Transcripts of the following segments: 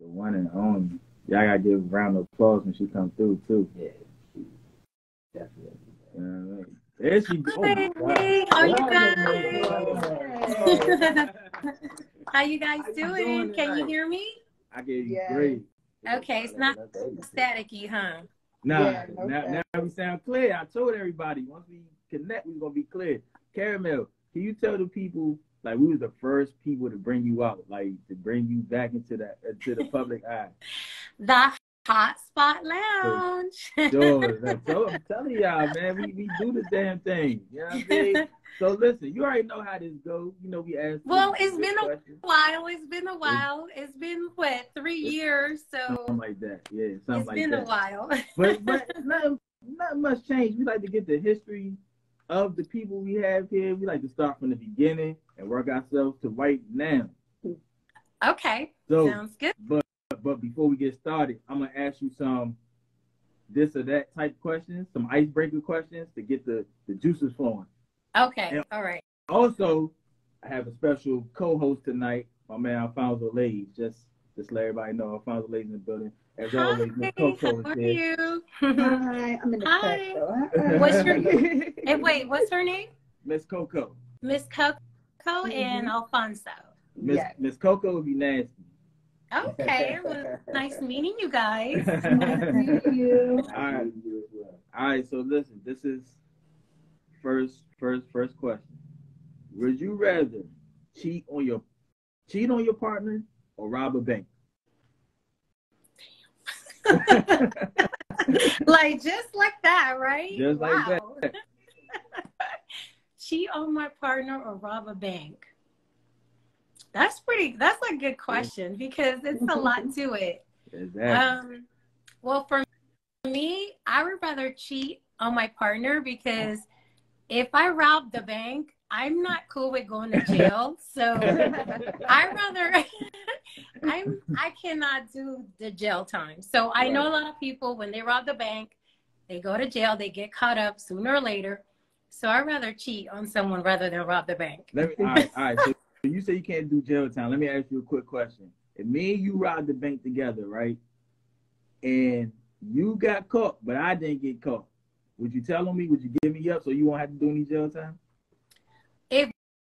the one and only. Y'all gotta give a round of applause when she comes through too. Yeah, she definitely. You know what I mean? There she goes. Hey, how you guys? How you guys doing? Can you hear me? I gave you Yeah. great. Okay, it's not staticky, huh? Nah, Yeah, no now, doubt. now we sound clear. I told everybody once we connect, we gonna be clear. Caramel, can you tell the people like we was the first people to bring you out, like to bring you back into the into the public eye? The Hot Spot Lounge. So I'm telling y'all, man, we, we do the damn thing. You know what I mean? So listen, you already know how this goes. You know we ask. Well, it's been a questions, while. It's been a while. It's been what three years, so something like that. Yeah, something it's like been that. a while. but but not, not much change. We like to get the history of the people we have here. We like to start from the beginning and work ourselves to right now. okay, So, sounds good. but but before we get started, I'm gonna ask you some this or that type questions, some icebreaker questions to get the the juices flowing. Okay, Yeah. all right. Also, I have a special co-host tonight, my man Alfonso Lays. Just just let everybody know Alfonso Lays in the building. As always, Miss Hi, Coco how is are here. you? Hi, I'm in the Hi. cut though. What's your- hey, wait, what's her name? Miss Coco. Miss Coco and mm-hmm. Alfonso. Miss Yes. Miss Coco would be nasty. Okay, well, nice meeting you guys. Nice to meet you. All right. All right, so listen, this is first first first question. Would you rather cheat on your cheat on your partner or rob a bank? like just like that, right? Just like that. Cheat on my partner or rob a bank? That's pretty. That's a good question because it's a lot to it. Exactly. Um, well, for me, I would rather cheat on my partner because if I rob the bank, I'm not cool with going to jail. So I rather I'm I cannot do the jail time. So I know a lot of people when they rob the bank, they go to jail, they get caught up sooner or later. So I'd rather cheat on someone rather than rob the bank. Let me all right, all right. So you say you can't do jail time. Let me ask you a quick question. If me and you robbed the bank together, right? And you got caught, but I didn't get caught. Would you tell on me? Would you give me up so you won't have to do any jail time?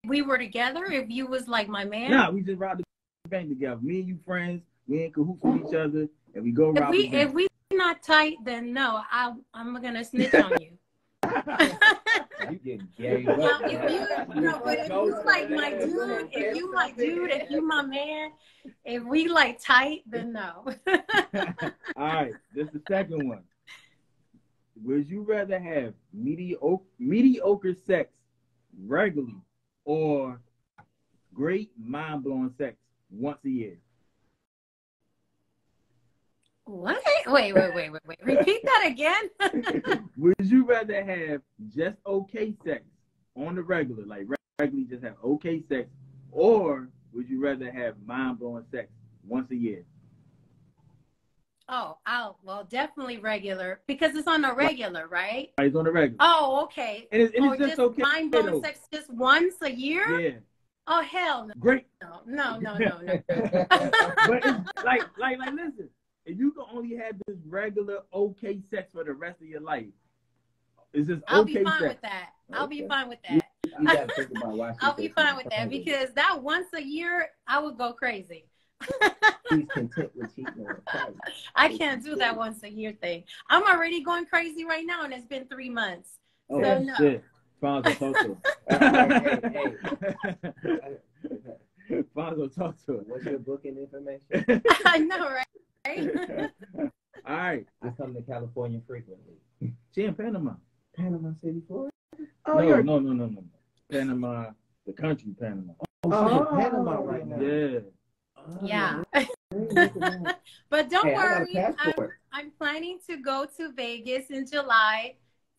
If we were together, if you was like my man, Nah, we just robbed the bank together. Me and you friends, we in cahoots with each other, and we go if rob we the if we not tight, then no, I I'm gonna snitch on you. You getting gay. Now, if you, no, but if you like my dude, if you my dude, if you my man, if we like tight, then no. All right, this is the second one. Would you rather have mediocre mediocre sex regularly or great mind blowing sex once a year? what? Wait, wait, wait, wait, wait. Repeat that again. Would you rather have just okay sex on the regular, like regularly just have okay sex, or would you rather have mind blowing sex once a year? Oh, I'll well definitely regular because it's on a regular, right? It's on the regular. Oh, okay. And it's, and oh, it's just, just okay. mind blowing sex just once a year? Yeah, Oh hell no. great. no, no, no, no, no. but it's like, like, like, listen. If you can only have this regular okay sex for the rest of your life, it's just I'll okay be fine sex. with that. I'll be fine with that. You about I'll be fine with that because that once a year, I would go crazy. She's content with cheating on her. I can't do that once a year thing. I'm already going crazy right now, and it's been three months. Oh, So no. Shit. Fonzo, talk to her. Fonzo, talk to him. What's your booking information? I know, right? Right? All right. I come to California frequently. She in Panama. Panama City, Florida. Oh, no, you're no, no, no, no. Panama, the country Panama. Oh, she's Oh. in Panama right now. Yeah. Oh, yeah. look at that. but don't Hey, I got a worry. I'm. I'm planning to go to Vegas in July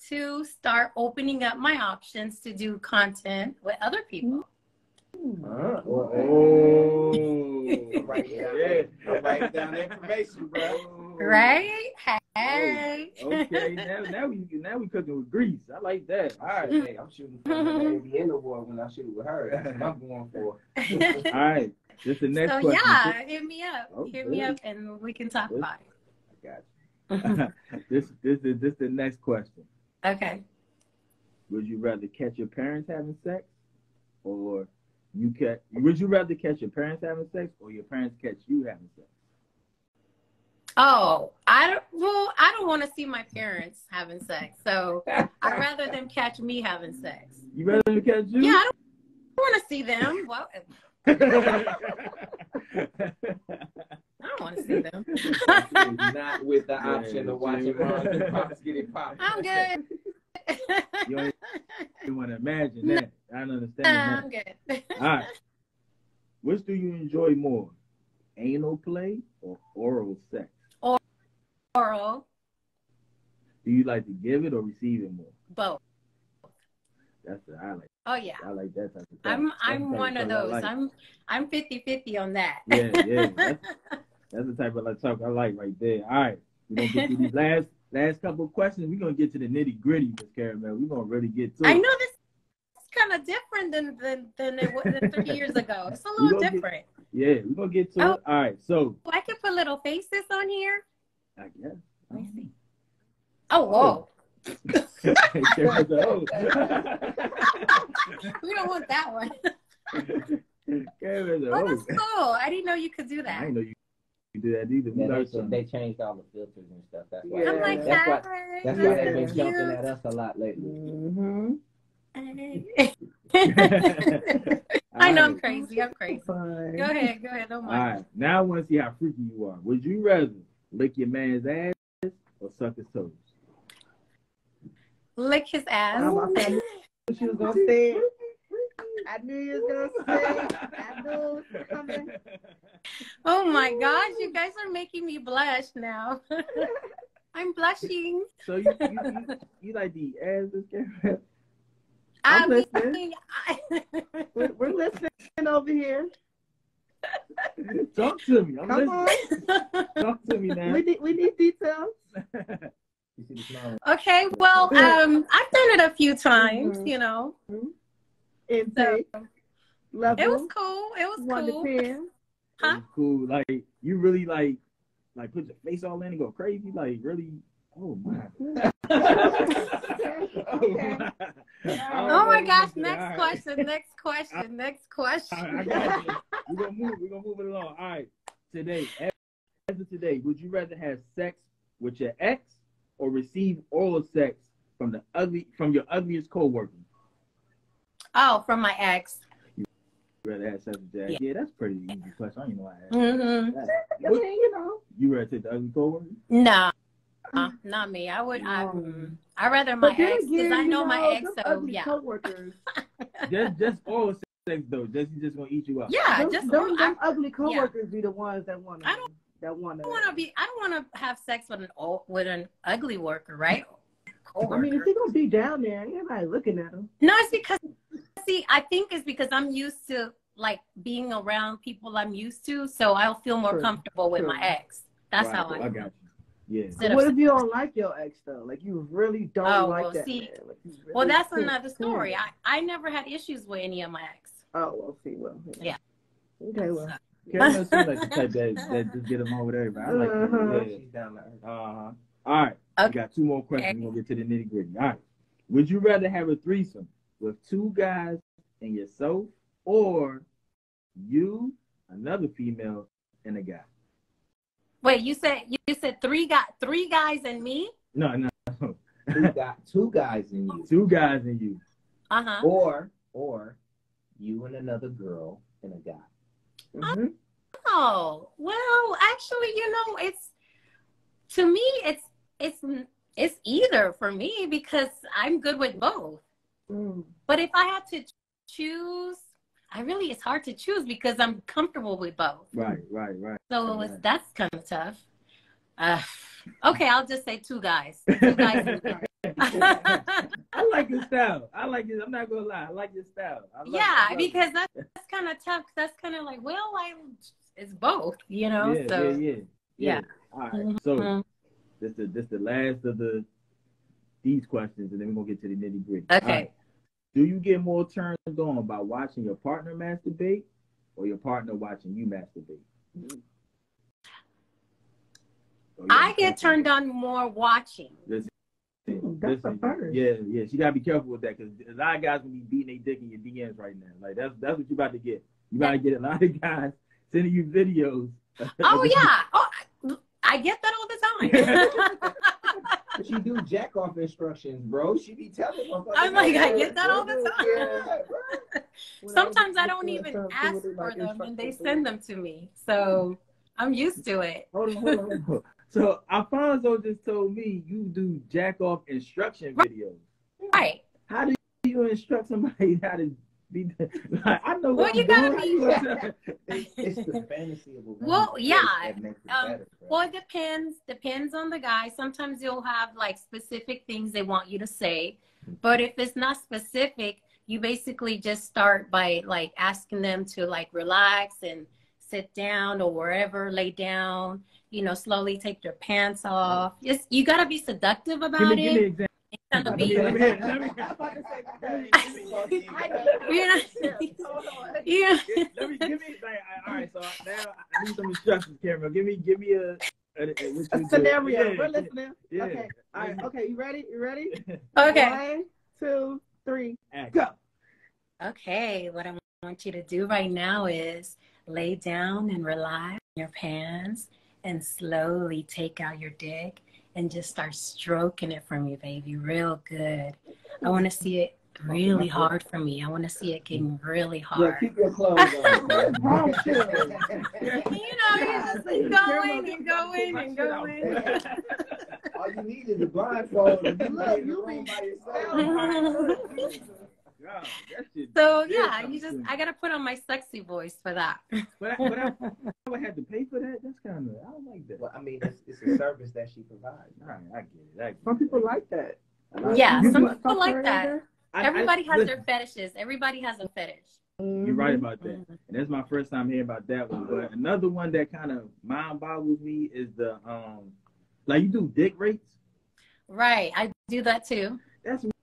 to start opening up my options to do content with other people. Uh, well, Oh. I'm down, Yeah. I'm down information, bro. Right? Hey. Okay, now, now we now we cooking with grease. I like that. All right, hey, I'm shooting for the AVN award when I shoot with her. That's what I'm going for. All right. This the next so question. yeah, hit me up. Oh, hit me up and we can talk Good. about I got you. this this is this the next question. Okay. Would you rather catch your parents having sex, or you catch? Would you rather catch your parents having sex, or your parents catch you having sex? Oh, I don't. Well, I don't want to see my parents having sex, so I'd rather them catch me having sex. You rather them catch you? Yeah, I don't want to see them. Well, I don't want to see them. Not with the option of watching moms and pops get it popped. I'm good. you don't want to imagine that. I don't understand that. I'm good. All right. Which do you enjoy more, anal play or oral sex? Or oral, Do you like to give it or receive it more? both. That's the I like. Oh yeah. I like that type of. I'm I'm one of those. like. I'm I'm 50-50 on that. Yeah, yeah. That's, that's the type of like talk I like right there. All right, we're gonna get to these last last couple of questions. We're gonna get to the nitty gritty, Miss Caramel. We're gonna really get to it. I know this is kind of different than than than it was than three years ago. It's a little gonna get- different. Yeah, we're gonna get to Oh. it. All right, so oh, I can put little faces on here. I guess. Let me see. Oh, oh whoa, Caramel's like, we don't want that one. Caramel's like, Oh, that's cool. I didn't know you could do that. I didn't know you could do that either. Yeah, they, something. they changed all the filters and stuff. That's why. Yeah. I'm like that's why. that. That's why they've been jumping at us a lot lately. Mm-hmm. I know All I'm crazy. I'm crazy. Fine. Go ahead. Go ahead. Don't mind. right, now I want to see how freaky you are. Would you rather lick your man's ass or suck his toes? Lick his ass. Oh, my family. She was gonna say it. I knew you was gonna say it. I knew it was coming. Oh my gosh, you guys are making me blush now. I'm blushing. So you you, you, you like the ass, Miss Caramel? I I'm mean, listening. I, We're, we're listening over here. Talk to me. I'm Come listening. on. Talk to me now. We need we need details. You see the smile? okay, well, um, I've done it a few times, Mhm. you know. Intake. Level. It was cool. It was one cool. to ten. Huh? Cool. Like you really like like put your face all in and go crazy. Like really. Oh my. Okay. Oh my gosh, next right. question, next question, next question. I got you. We're gonna move. We're gonna move it along. All right. Today, as of today, would you rather have sex with your ex or receive oral sex from the ugly from your ugliest coworker? Oh, from my ex. You rather have sex with your ex? Yeah, that's pretty easy question. I don't even know why I asked. hmm that. I mean, you know. You rather take the ugly coworker? No, uh, not me. I would. I, mm, I rather my ex because I you know my ex. So ugly yeah, coworkers. Just just oral sex though. Just he's just gonna eat you up. yeah. them, Just them, I ugly coworkers be the ones that want I don't- that want don't want to be. I don't want to have sex with an old, with an ugly worker, right? I mean, if he gonna be down there, everybody looking at him. No, it's because see, I think it's because I'm used to like being around people I'm used to, so I'll feel more True. comfortable with True. my ex. That's Right, how I. I got you. Yeah. Instead what if you don't like your ex though? Like you really don't Oh, like well, that see- man. Like, really well, that's can't another story. I I never had issues with any of my ex. Oh well, see, well, Yeah. Okay, well, Caramel seems like the type that, that just get along with everybody. I like Uh-huh. that. Yeah. She's down to earth. Uh-huh. All right. We Okay. got two more questions. We're gonna get to the nitty gritty. All right. Would you rather have a threesome with two guys and yourself, or you, another female, and a guy? Wait, you said you said three guy three guys and me? No, no. Two, got two guys and you, two guys and you. Uh huh. or or you and another girl and a guy. Mhm. Oh well, actually, you know, it's to me, it's it's it's either for me because I'm good with both. Mm. But if I had to choose, I really it's hard to choose because I'm comfortable with both. Right, right, right. So it's Right. that's kind of tough. Uh, okay, I'll just say two guys. Two guys and a girl. I like your style. I like it. I'm not gonna lie. I like your style. I. I yeah, love because that's, that's kind of tough. That's kind of like, well, I it's both, you know. yeah, so yeah, yeah, yeah. All right. So Mhm. this the this the last of the these questions, and then we're gonna get to the nitty gritty. okay. Do you get more turned on by watching your partner masturbate or your partner watching you masturbate? Oh, yeah, I get turned on more watching. Listen, That's the first. Yeah, yeah. She gotta be careful with that because a lot of guys will be beating their dick in your DMs right now. Like that's that's what you about to get. You about to get a lot of guys sending you videos. Oh yeah. Oh, I- I get that all the time. She do jack off instructions, bro. She be telling motherfuckers. I'm like, I get that all the time. yeah, bro. Sometimes I don't even ask for them and they send them to me. So I'm used to it. Hold on, hold on, hold on. So Alfonso just told me you do jack off instruction videos. Right. How do you instruct somebody how to be? Like, I know Well, what you gotta doing. It's, it's the fantasy of a woman's Well, yeah, it um, better, bro. Well, it depends. Depends on the guy. Sometimes you'll have like specific things they want you to say. But if it's not specific, you basically just start by like asking them to like relax and sit down or wherever, lay down, you know, slowly take your pants off. Just you gotta be seductive about me, give me an it. example. Kind of Let me, be, let me, let me, I'm about to say, you know, yeah. let me give me like all right. So now I need some instructions, Cameron. Give me, give me a, a, a, what A scenario. Yeah, We're listening. yeah. Okay. All right. Okay. You ready? You ready? Okay. One, two, three, Act. go. Okay, what I want you to do right now is lay down and relax your pants and slowly take out your dick and just start stroking it from you, baby, real good. I want to see it really hard for me. I want to see it getting really hard. Yeah, keep your clothes on. bro. Wrong shit. You know, you're just like going and going and going. All you need is a blindfold. You Look, you be- by yourself. God, that shit So yeah, you just I gotta put on my sexy voice for that. But I, but I, I would have to pay for that. That's kind of I don't like that. Well, I mean, it's, it's a service that she provides. All right, I get it. I get Some it. people like that. Yeah, some do people like that. I- I- Everybody has listen, their fetishes. Everybody has a fetish. You're right about that. And that's my first time hearing about that one. But another one that kind of mind boggles me is the um, like you do dick rates. Right, I do that too. That's weird to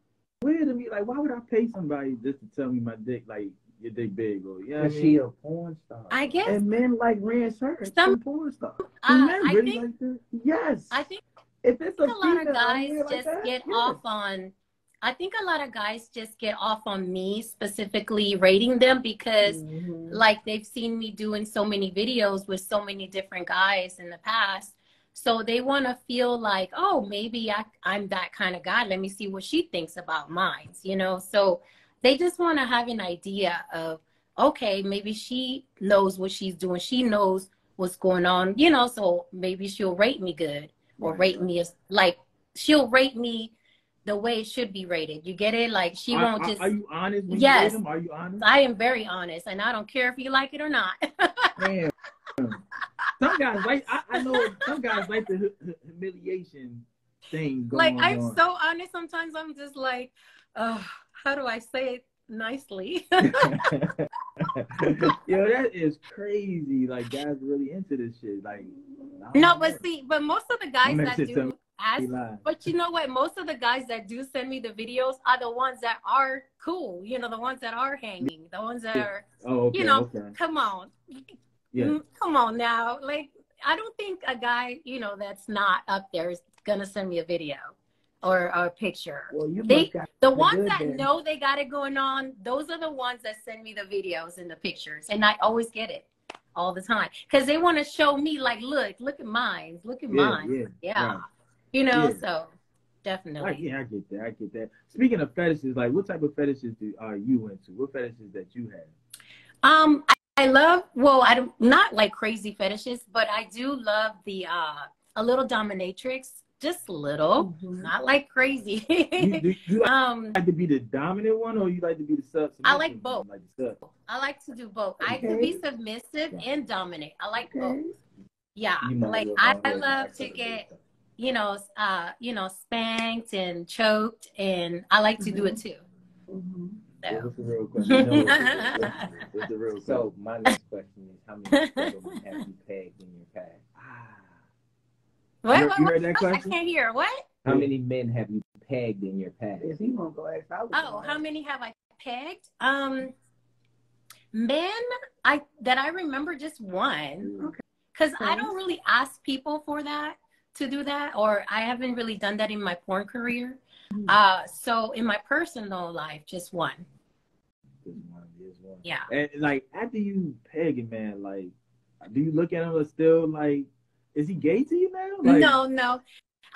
me. Like, why would I pay somebody just to tell me my dick like your dick big or yeah? You know what I Is mean? she a porn star? I guess And men like red shirts. Some- Some porn stuff. uh, Men I really think like that? Yes. I think if it's a, a lot of guys like just that, get yeah. off on. I think a lot of guys just get off on me specifically rating them because Mhm. like they've seen me doing so many videos with so many different guys in the past. So they want to feel like, oh, maybe I, I'm that kind of guy. Let me see what she thinks about mine, you know? So they just want to have an idea of, okay, maybe she knows what she's doing. She knows what's going on, you know? So maybe she'll rate me good or Right, rate me as like, she'll rate me the way it should be rated. You get it? Like she Are- won't are, just. Are you honest? When Yes. You? Are you honest? I am very honest, and I don't care if you like it or not. Some guys like I, I know some guys like the hu- hu- humiliation thing going like I'm on. so honest. Sometimes I'm just like, oh, how do I say it nicely? Yo, that is crazy. Like guys really into this shit. Like no, know. but see, but most of the guys that do ask, but you know what? Most of the guys that do send me the videos are the ones that are cool. You know, the ones that are hanging, the ones that are. Oh, okay, you know, okay. Come on, Yeah. Mm, come on now. Like I don't think a guy, you know, that's not up there is gonna send me a video or, or a picture. Well, you They- The ones that then. know they got it going on, those are the ones that send me the videos and the pictures. And I always get it all the time because they want to show me, like, look, look at mine, look at Yeah, mine. yeah. Yeah. right. You know, Yeah. so I, definitely. yeah, I get that. I get that. Speaking of fetishes, like what type of fetishes do are you into? What fetishes that you have? Um, I, I love, well, I don't, not like crazy fetishes, but I do love the, uh, a little dominatrix, just a little, Mhm. not like crazy. You, do you like, um, like to be the dominant one, or you like to be the sub? I like both. Like sub. I like to do both. I can be submissive and dominate. I like both. Yeah, like I and love to get, you know, uh, you know, spanked and choked, and I like to do it too. Mhm. Yeah, So. what's the real question? No, what's, what's, what's the real question? So my next question is, how many gentlemen have you pegged in your past? Ah. What? You- what, you what- heard that I question? can't hear. What? How many men have you pegged in your past? If he won't go ask, I was Oh, how many have I pegged? Um, Men, I that I remember just one. Okay. Because I don't really ask people for that to do that, or I haven't really done that in my porn career. Mhm. Uh, so in my personal life, just one. This one, this one. Yeah. And like after you pegging, man, like, do you look at him as still like, is he gay to you now? Like, no, no.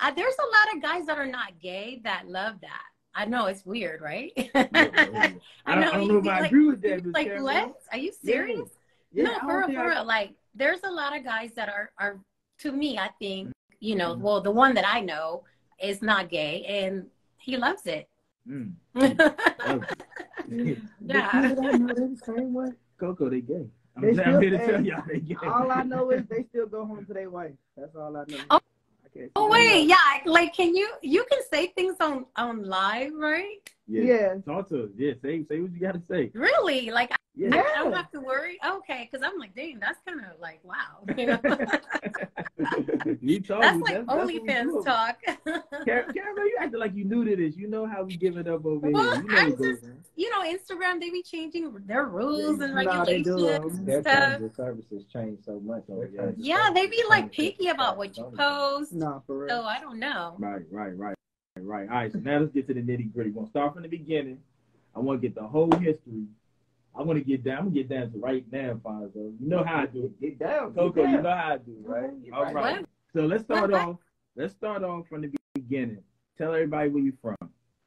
Uh, there's a lot of guys that are not gay that love that. I know it's weird, right? I don't, I don't know if be I like- agree with that. you Miss be Like Cameron. what? Are you serious? Yeah, no, for real, for I- real. Like, there's a lot of guys that are are to me. I think you know. Mhm. Well, the one that I know is not gay, and he loves it. Mm. The Yeah. people that I know, they the same way. Coco, they gay. I'm, They still- here to tell y'all they gay. All I know is they still go home to their wife. That's all I know. Oh. I oh wait, yeah. Like, can you you can say things on on live, right? yeah. Yeah. Talk to us. Yeah, say say what you gotta say. Really? Like, Yeah. I, I don't have to worry. Okay, because I'm like, dang, that's kind of like wow. You know? you told that's like what we do. OnlyFans talk. Karen, Karen, you acting like you knew to this. You know how we give it up over Well, here. You know I'm just- you know, Instagram they be changing their rules and Nah, they do, regulations um, and Their stuff. terms services change so much over there. Yeah, they be like picky about what you post. Nah, for real. So I don't know. Right, right, right, right. All right. So now let's get to the nitty gritty. We're gonna start from the beginning. I want to get the whole history. I want to get down. I'm gonna get down to right now, Fonzo. You know how I do it. Get down. Coco, get you know how I do, it, right? All right. right. So let's start What? off. Let's start off from the beginning. Tell everybody where you're from.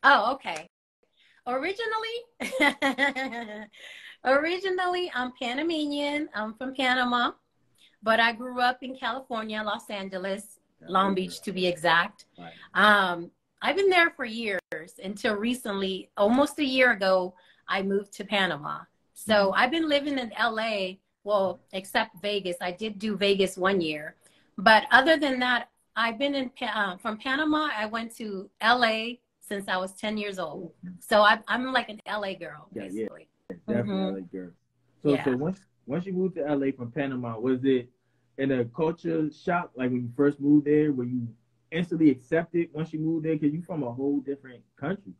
Oh, okay. Originally, originally I'm Panamanian. I'm from Panama, but I grew up in California, Los Angeles, Long Beach to be exact. Right. Um, I've been there for years until recently, almost a year ago, I moved to Panama. So I've been living in LA, well, except Vegas. I did do Vegas one year. But other than that, I've been in uh, from Panama. I went to LA since I was 10 years old. So I, I'm like an LA girl, Yeah, yeah. basically. Definitely Mhm. LA girl. So Yeah. so once once you moved to LA from Panama, was it in a culture shock like when you first moved there? Were you instantly accepted once you moved there? Because you're from a whole different country.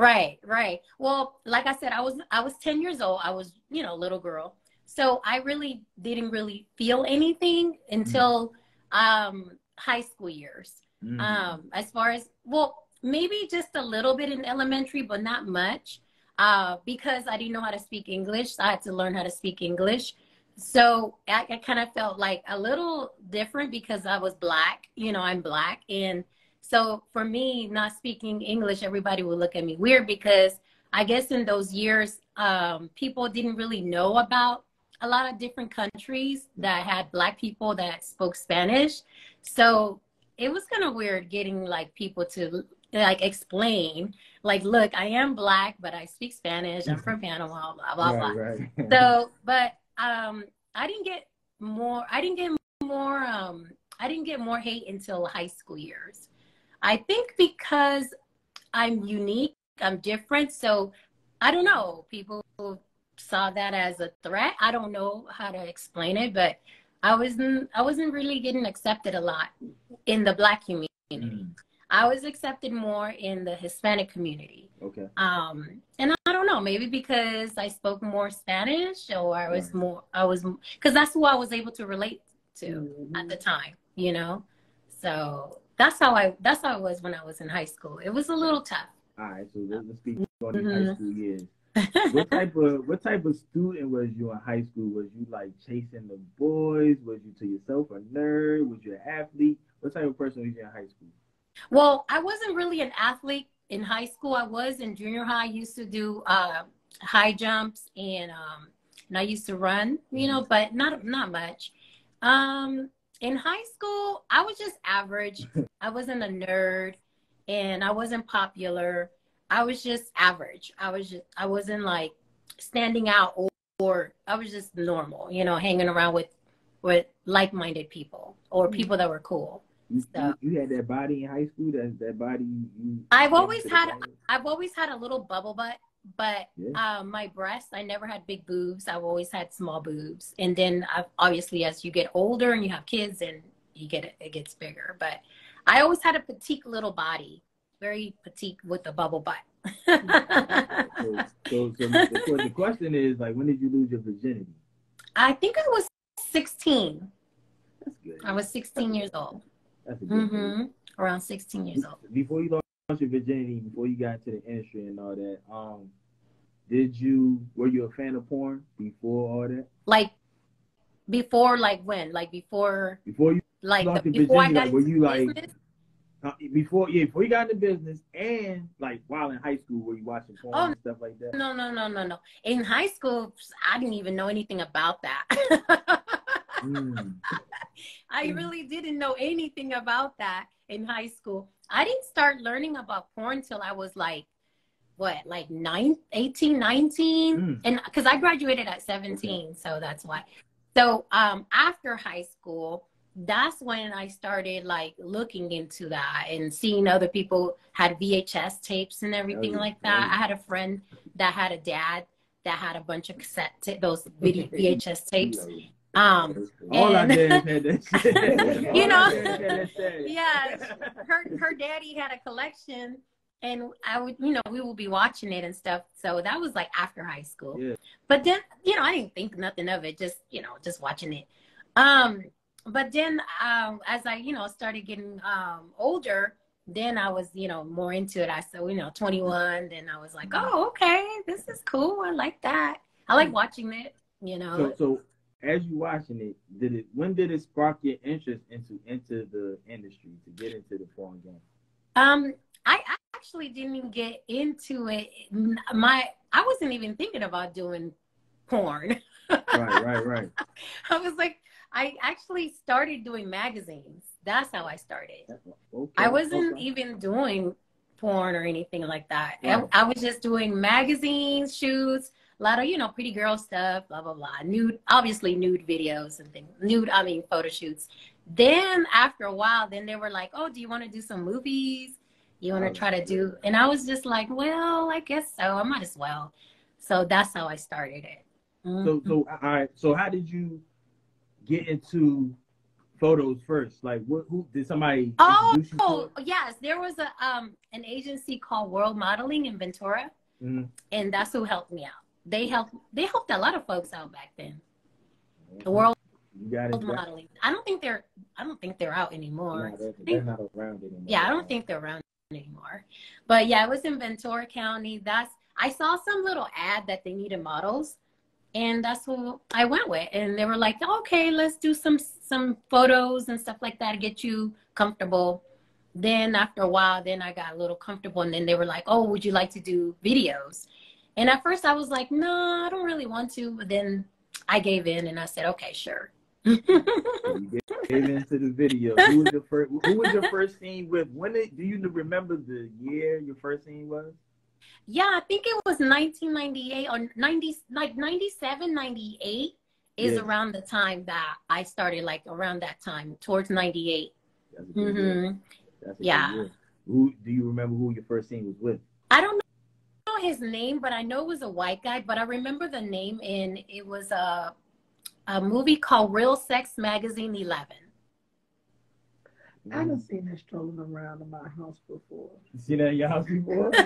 Right, right. Well, like I said, I was I was 10 years old. I was, you know, a little girl. So I really didn't really feel anything until um high school years. Mm. Um as far as well, maybe just a little bit in elementary, but not much. Uh because I didn't know how to speak English. so I had to learn how to speak English. So I, I kind of felt like a little different because I was black. You know, I'm black and so for me, not speaking English, everybody would look at me weird because I guess in those years, um, people didn't really know about a lot of different countries that had black people that spoke Spanish. So it was kind of weird getting like people to like explain, like, look, I am black, but I speak Spanish. I'm from Panama, blah blah blah. right, right. So, but um, I didn't get more. I didn't get more. Um, I didn't get more hate until high school years. I think because I'm unique, I'm different. So I don't know. People saw that as a threat. I don't know how to explain it, but I wasn't. I wasn't really getting accepted a lot in the black community. Mm. I was accepted more in the Hispanic community. Okay. Um, and I don't know, maybe because I spoke more Spanish or I was Right. more, I was, because that's who I was able to relate to Mhm. at the time, you know? So that's how I, that's how it was when I was in high school. It was a little tough. All right. So let's let's speak on these high school years. what type of what type of student was you in high school? Was you like chasing the boys? Was you to yourself a nerd? Was you an athlete? What type of person was you in high school? Well, I wasn't really an athlete in high school. I was in junior high. I used to do uh, high jumps and um, and I used to run, you know, but not not much. Um, in high school, I was just average. I wasn't a nerd, and I wasn't popular. I was just average. I was just I wasn't like standing out or, or I was just normal, you know, hanging around with with like minded people or mm-hmm. people that were cool. You, So- you, you had that body in high school. That that body. You, I've always had- body? I've always had a little bubble butt, but Yeah. um, my breasts, I never had big boobs. I've always had small boobs. And then I've obviously as you get older and you have kids and you get it, it gets bigger. But I always had a petite little body, very petite with a bubble butt. So, so, so, so the question is like, when did you lose your virginity? I think I was 16. That's good. I was 16 years old. That's a good. hmm Around 16 years old. Before you your virginity, before you got into the industry and all that, um, did you were you a fan of porn before all that? Like before, like when? Like before, Before you like the, before I got like, were you like business? before yeah before you got into business and like while in high school were you watching porn Oh, and stuff like that? No, no, no, no, no. In high school, I didn't even know anything about that. Mm. I Mm. really didn't know anything about that in high school. I didn't start learning about porn till I was like, what, like nine, 18, 19? Mm. And because I graduated at 17, so that's why. So um, after high school, that's when I started like looking into that and seeing other people had VHS tapes and everything yeah. like that. Oh. I had a friend that had a dad that had a bunch of cassette ta- those VHS tapes. Um, All I And- did is had that shit. You know? I did that shit. yeah, her her daddy had a collection, and I would you know we would be watching it and stuff. So that was like after high school. Yeah. But then you know I didn't think nothing of it. Just you know just watching it. Um, but then um, as I you know started getting um older, then I was you know more into it. I said you know 21. Then I was like, oh okay, this is cool. I like that. I like watching it. You know. So, so as you watching it, did it? When did it spark your interest into into the industry to get into the porn game? Um, I I actually didn't even get into it. My I wasn't even thinking about doing porn. Right, right, right. I was like, I actually started doing magazines. That's how I started. Okay, I wasn't okay. even doing porn or anything like that. I, I was just doing magazines, shoots, a lot of you know pretty girl stuff, blah blah blah. Nude, obviously nude videos and things. Nude, I mean photo shoots. Then after a while, then they were like, "Oh, do you want to do some movies? You want to Oh, try to do?" And I was just like, "Well, I guess so. I might as well." So that's how I started it. Mhm. So, so all right. So, how did you get into photos first? Like, what? Who did somebody Oh, you yes, there was a um an agency called World Modeling in Ventura, Mhm. and that's who helped me out. They helped they helped a lot of folks out back then. The mm-hmm. World You got it. Modeling. I don't think they're I don't think they're out anymore. No, they're, they're not around anymore. Yeah, I don't think they're around anymore. But yeah, it was in Ventura County. That's I saw some little ad that they needed models, and that's who I went with. And they were like, "Okay, let's do some some photos and stuff like that to get you comfortable." Then after a while, then I got a little comfortable, and then they were like, "Oh, would you like to do videos?" And at first, I was like, "No, I don't really want to." But then I gave in, and I said, "Okay, sure." You gave into the video. Who was your first? Who was your first scene with? When did, do you remember the year your first scene was? Yeah, I think it was 1998 or 90, like 97, 98 is Yeah. around the time that I started, like around that time, towards 98. That's a good year. hmm That's a good Yeah. Who do you remember? Who your first scene was with? I don't know his name, but I know it was a white guy, but I remember the name and it was a, a movie called Real Sex Magazine 11. I done seen that strolling around in my house before. You seen that in your house before?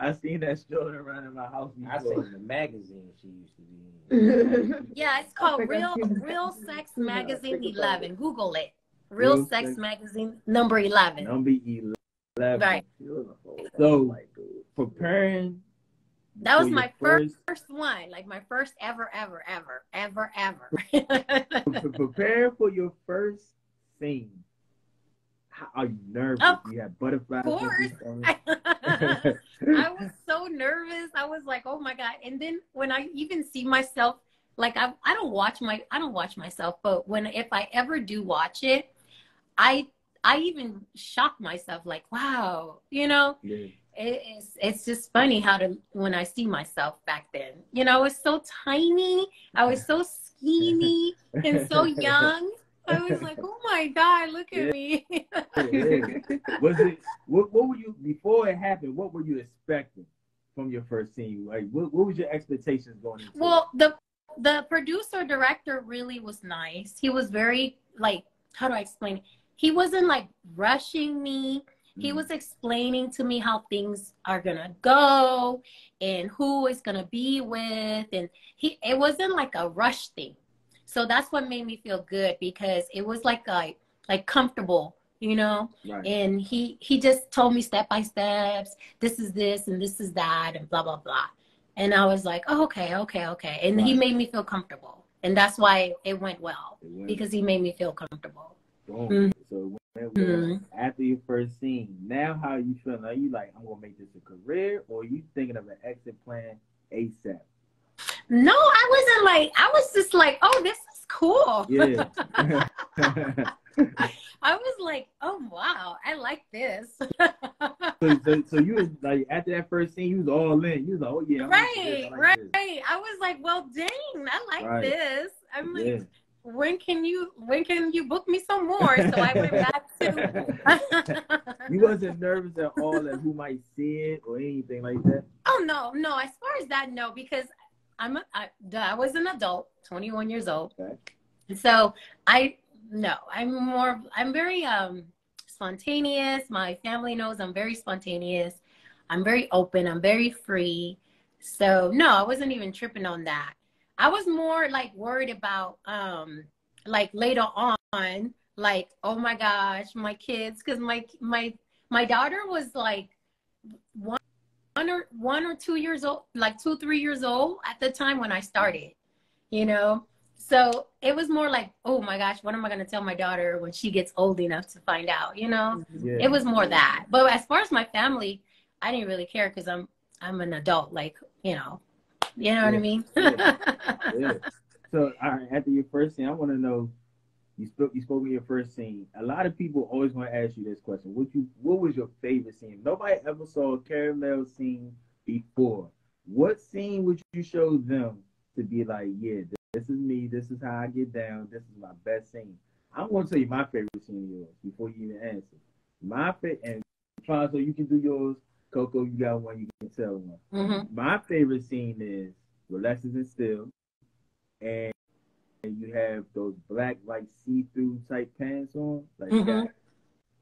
I seen that strolling around in my house before. I before. seen the magazine she used to be in. Yeah, it's called Real. Real Sex Magazine 11. Google it. Real, Real Sex Sex- Magazine number 11. Number eleven. Right. A whole So- Preparing. That was my first first one, like my first ever, ever, ever, ever, ever. prepare for your first scene. How, are you nervous? Of you have butterflies. Of course. I was so nervous. I was like, oh my god! And then when I even see myself, like I, I don't watch my, I don't watch myself, but when if I ever do watch it, I, I even shock myself, like, wow, you know. yeah. it, it's it's just funny how to when I see myself back then. You know, I was so tiny, I was so skinny and so young. I was like, oh my god, look at me. Was it what, what were you before it happened? What were you expecting from your first scene? Like, what, what was your expectations going into? well, the the producer director really was nice. He was very like, how do I explain it? He wasn't like rushing me, he Mhm. was explaining to me how things are gonna go and who is gonna be with and he it wasn't like a rush thing. So that's what made me feel good because it was like a like comfortable you know? Right. and he he just told me step by steps this is this and this is that and blah blah blah. And i was like oh, okay okay okay. And he made me feel comfortable. And that's why it went well It went because he made me feel comfortable boom. Mhm. So well. Mhm. after your first scene, now how you feeling? Are you like, I'm gonna make this a career, or are you thinking of an exit plan ASAP? no i wasn't like i was just like oh this is cool Yeah. i was like oh wow i like this so, so, so you was like after that first scene, you was all in. You was like, oh yeah, I'm into this, right I like right this. i was like well dang i like Right. this i'm like Yeah. When can you when can you book me some more so i went back to You wasn't nervous at all that who might see it or anything like that. oh no no. As far as that no because i'm a, I, I was an adult 21 years old. Okay. so i no i'm more i'm very um spontaneous. My family knows i'm very spontaneous. I'm very open. I'm very free. So no i wasn't even tripping on that i was more like worried about um like later on like oh my gosh my kids because my my my daughter was like one one or one or two years old like two three years old at the time when i started you know? So it was more like oh my gosh what am i going to tell my daughter when she gets old enough to find out you know? Yeah. it was more that. But as far as my family i didn't really care because i'm i'm an adult like you know you know what i mean yeah. So, all right, after your first scene, I want to know. You spoke. You spoke in your first scene. A lot of people always want to ask you this question. What you? What was your favorite scene? Nobody ever saw a caramel scene before. What scene would you show them to be like, yeah, this is me. This is how I get down. This is my best scene. I'm to tell you my favorite scene of yours before you even answer. My favorite, and Fonzo, you can do yours. Coco, you got one. You can tell one. hmm My favorite scene is Lexus is still, and and you have those black like see-through type pants on, like Mhm. that.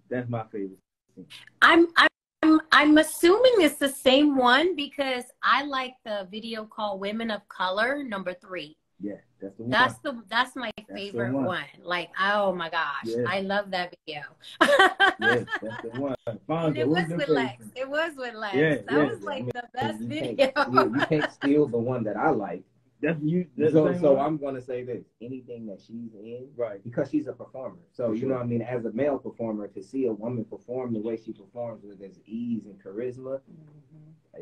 That's my favorite. scene. I'm I'm I'm assuming it's the same one because I like the video called Women of Color number three. Yeah, that's the one. That's the that's my the favorite one. one. Like oh my gosh, Yeah. I love that video. yeah, that's the one. Fonzo, it was your with Lex. scene? It was with Lex. Yeah, that yeah. was like I mean, the best you video. Can't, you can't steal the one that I like. That's you. That's So, so one? I'm gonna say this: anything that she's in, right. because she's a performer. So For you sure. know, what I mean, as a male performer, to see a woman perform the way she performs with this ease and charisma, uh,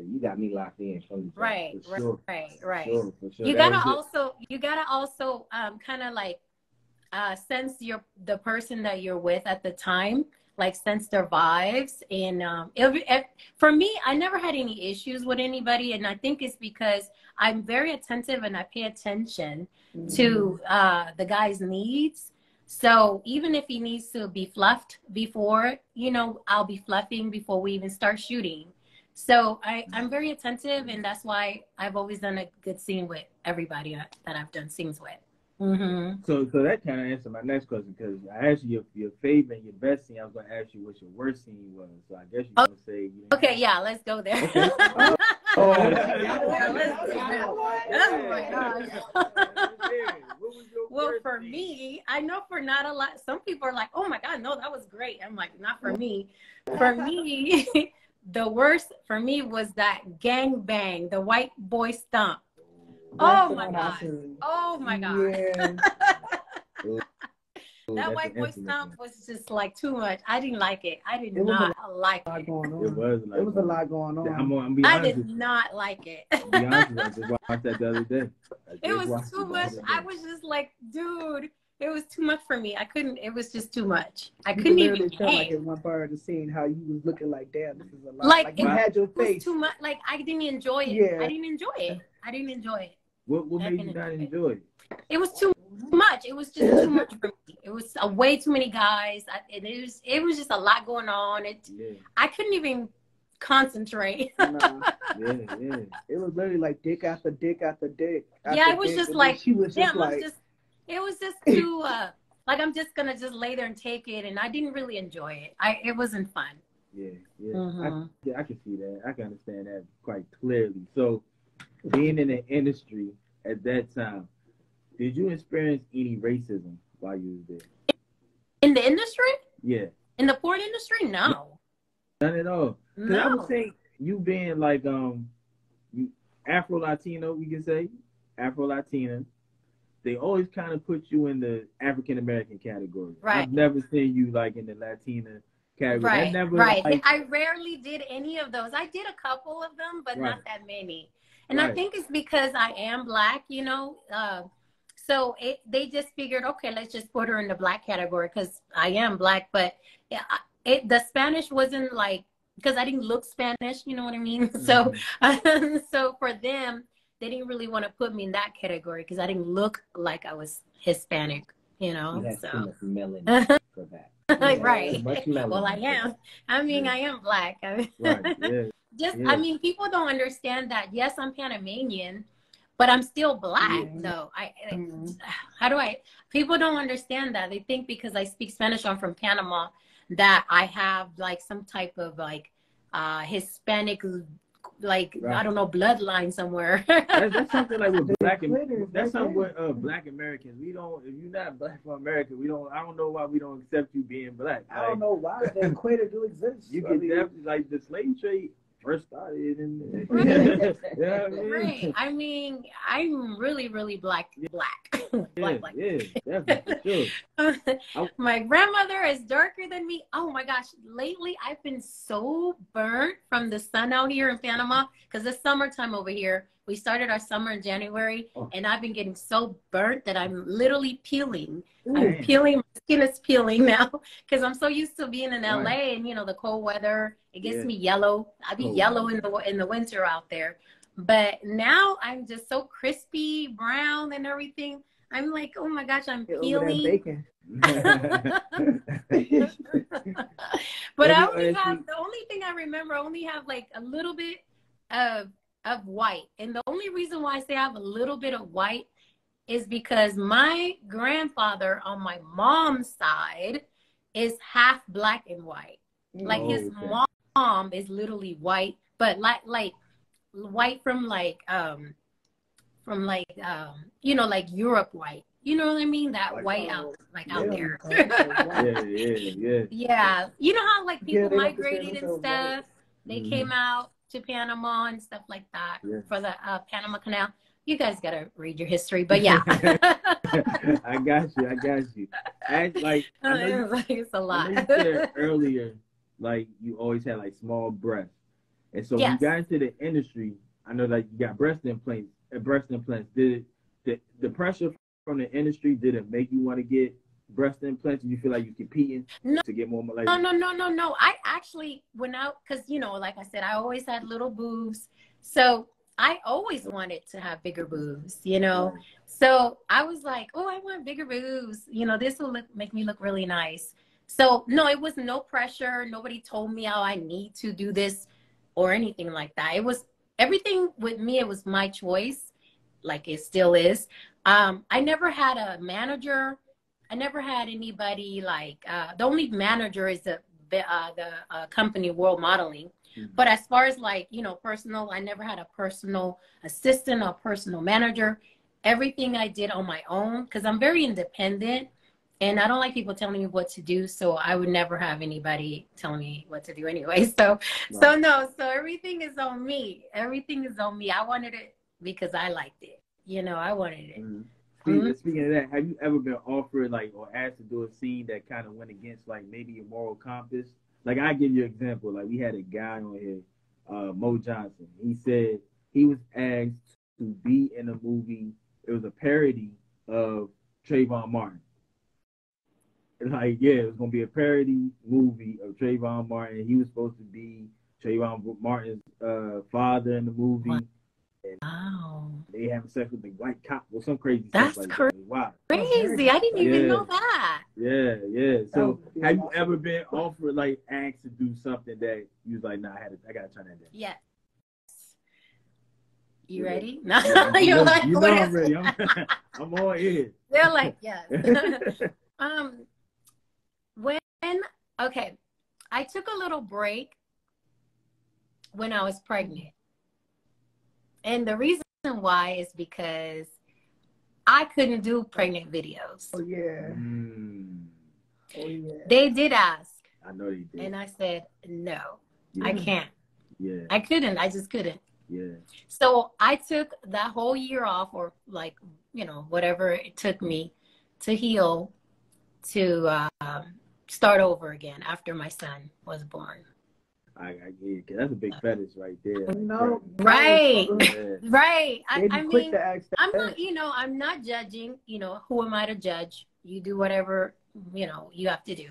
you got me locked in from the right, right, sure. right, right. Sure, sure. you That gotta also you gotta also um kind of like uh sense your the person that you're with at the time like sense their vibes and um it, it, for me i never had any issues with anybody and i think it's because i'm very attentive and i pay attention to uh the guy's needs so even if he needs to be fluffed before you know i'll be fluffing before we even start shooting so I, I'm very attentive, and that's why I've always done a good scene with everybody that that I've done scenes with. hmm So, so that kind of answered my next question because I asked you your, your favorite and your best scene. I was going to ask you what your worst scene was. So I guess you're Oh, going to say. You Okay, yeah, let's go there. Okay. Oh, Yeah, let's do that. Oh my gosh. What was your Well, for scene? me, I know for not a lot, some people are like, oh my God, no, that was great. I'm like, not for me. For me, the worst for me was that gang bang, the white boy stomp. Oh, oh my God. Oh my God. Yeah. Ooh, That white boy intimate stomp was just like too much. I didn't like it. I did It was a not like lot it. going It on. was like It was a lot going on. I'm, I'm I did not like it. To be honest I just watched that the other day. I It was too much. I was just like, dude, it was too much for me. I couldn't. It was just too much. I You couldn't could even literally tell like hang. in one part of the scene how you was looking like, damn, this is a lot. Like, Like, you had your It was face. too much. Like I didn't enjoy it. Yeah. I didn't enjoy it. I didn't enjoy it. What, what I made you didn't enjoy enjoy it? It was too much. It was just too much for me. It was uh, way too many guys. I, and it was. It was just a lot going on. It. Yeah, I couldn't even concentrate. Nah, yeah, yeah. it was literally like dick after dick after dick. After Yeah, it was dick, just and like, she was just Damn, like, I'm just. It was just too. uh Like I'm just gonna just lay there and take it, and I didn't really enjoy it. I. It wasn't fun. Yeah, yeah. Mhm. I, yeah, I can see that. I can understand that quite clearly. So, being in the industry at that time, did you experience any racism while you was there? In the industry, Yeah, in the porn industry, no, none at all. Cause I would say you being like um, you Afro Latino, we can say Afro Latina. They always kind of put you in the African American category. Right. I've never seen you like in the Latina category. Right, never, right. like- I rarely did any of those. I did a couple of them, but Right. not that many. And I think it's because I am black, you know. Uh, so it, they just figured, okay, let's just put her in the black category because I am black. But yeah, it the Spanish wasn't like because I didn't look Spanish, you know what I mean. So so for them, they didn't really want to put me in that category because I didn't look like I was Hispanic, you know. Too So much melanin for that. Right. have too much melanin Well, I am. I mean, Yeah. I am black. I right, yeah. just. I mean, people don't understand that. Yes, I'm Panamanian, but I'm still black. Though. I, Mhm. how do I? People don't understand that. They think because I speak Spanish, I'm from Panama, that I have like some type of like uh Hispanic, like I don't know, bloodline somewhere. That's, that's something like with black. Twitter That's something with uh, black Americans. We don't. If you're not black from America, we don't. I don't know why we don't accept you being black. I don't know why the equator do exist. You I can mean, definitely like the slave trade first started in. Right. yeah, I mean, right. I mean, I'm really, really black, black, yeah, black, black. yeah, definitely, for sure. my grandmother is darker than me. Oh my gosh. Lately, I've been so burnt from the sun out here in Panama because it's summertime over here. We started our summer in January, Oh. and I've been getting so burnt that I'm literally peeling. I'm peeling. My skin is peeling now because I'm so used to being in LA Right. and you know the cold weather. It gets Yeah. me yellow. I be Cold yellow in the in the winter out there. But now I'm just so crispy, brown, and everything. I'm like, oh my gosh, I'm Get peeling. but I only have the only thing I remember. I only have like a little bit of of white, and the only reason why I say I have a little bit of white is because my grandfather on my mom's side is half black and white. Like Oh, his okay. mom is literally white, but like like white from like um from like um you know like Europe white. You know what I mean? That Like, white oh, out like out yeah. there. yeah, yeah, yeah. Yeah, you know how like Yeah, people don't migrated and stuff. They Mhm. came out to Panama and stuff like that Yeah. for the uh, Panama Canal. You guys gotta read your history, but yeah, I got you. I got you. Act like I know like, it's a I lot. you said earlier, like you always had like small breasts, and so when you got into the industry, I know that you got breast implants. Uh, breast implants. Did it, the the pressure from the industry did it make you want to get breast implants? You feel like you're competing No. to get more like? No, no, no, no, no. I actually went out because you know, like I said, I always had little boobs, so I always wanted to have bigger boobs. You know, so I was like, oh, I want bigger boobs. You know, this will look, make me look really nice. So no, it was no pressure. Nobody told me how I need to do this or anything like that. It was everything with me. It was my choice, like it still is. Um, I never had a manager. I never had anybody like uh, the only manager is the uh, the uh, company World Modeling. Mhm. But as far as like you know, personal, I never had a personal assistant or personal manager. Everything I did on my own because I'm very independent, and I don't like people telling me what to do. So I would never have anybody telling me what to do anyway. So so no, so everything is on me. Everything is on me. I wanted it because I liked it. You know, I wanted it. Mhm. Speaking, Mhm. speaking of that, have you ever been offered like or asked to do a scene that kind of went against like maybe your moral compass? Like I give you an example. Like we had a guy on here, uh, Mo Johnson. He said he was asked to be in a movie. It was a parody of Trayvon Martin. Like yeah, it was gonna be a parody movie of Trayvon Martin. He was supposed to be Trayvon Martin's uh, father in the movie. Wow. Wow. They having sex with the white cop or some crazy That's stuff like that. Wow. Crazy. I didn't even Yeah. know that. Yeah, yeah. So be have you ever been offered like asked to do something that you was like, nah, I had to, I gotta turn that down. Yes. You Yeah. ready? No, You you're know- like, you know what I'm ready. I'm, I'm all in. They're like, yes. um, when okay, I took a little break when I was pregnant. And the reason why is because I couldn't do pregnant videos. Oh yeah. Mm, Oh yeah. They did ask, I know they did. and I said, no, yeah, I can't. Yeah, I couldn't. I just couldn't. yeah. So I took that whole year off, or like, you know, whatever it took me to heal to uh, start over again after my son was born. I, I get That's a big fetish right there. No. Right. Yeah. Right. I, I mean, to ask. I'm not, you know, I'm not judging, you know, who am I to judge? You do whatever, you know, you have to do.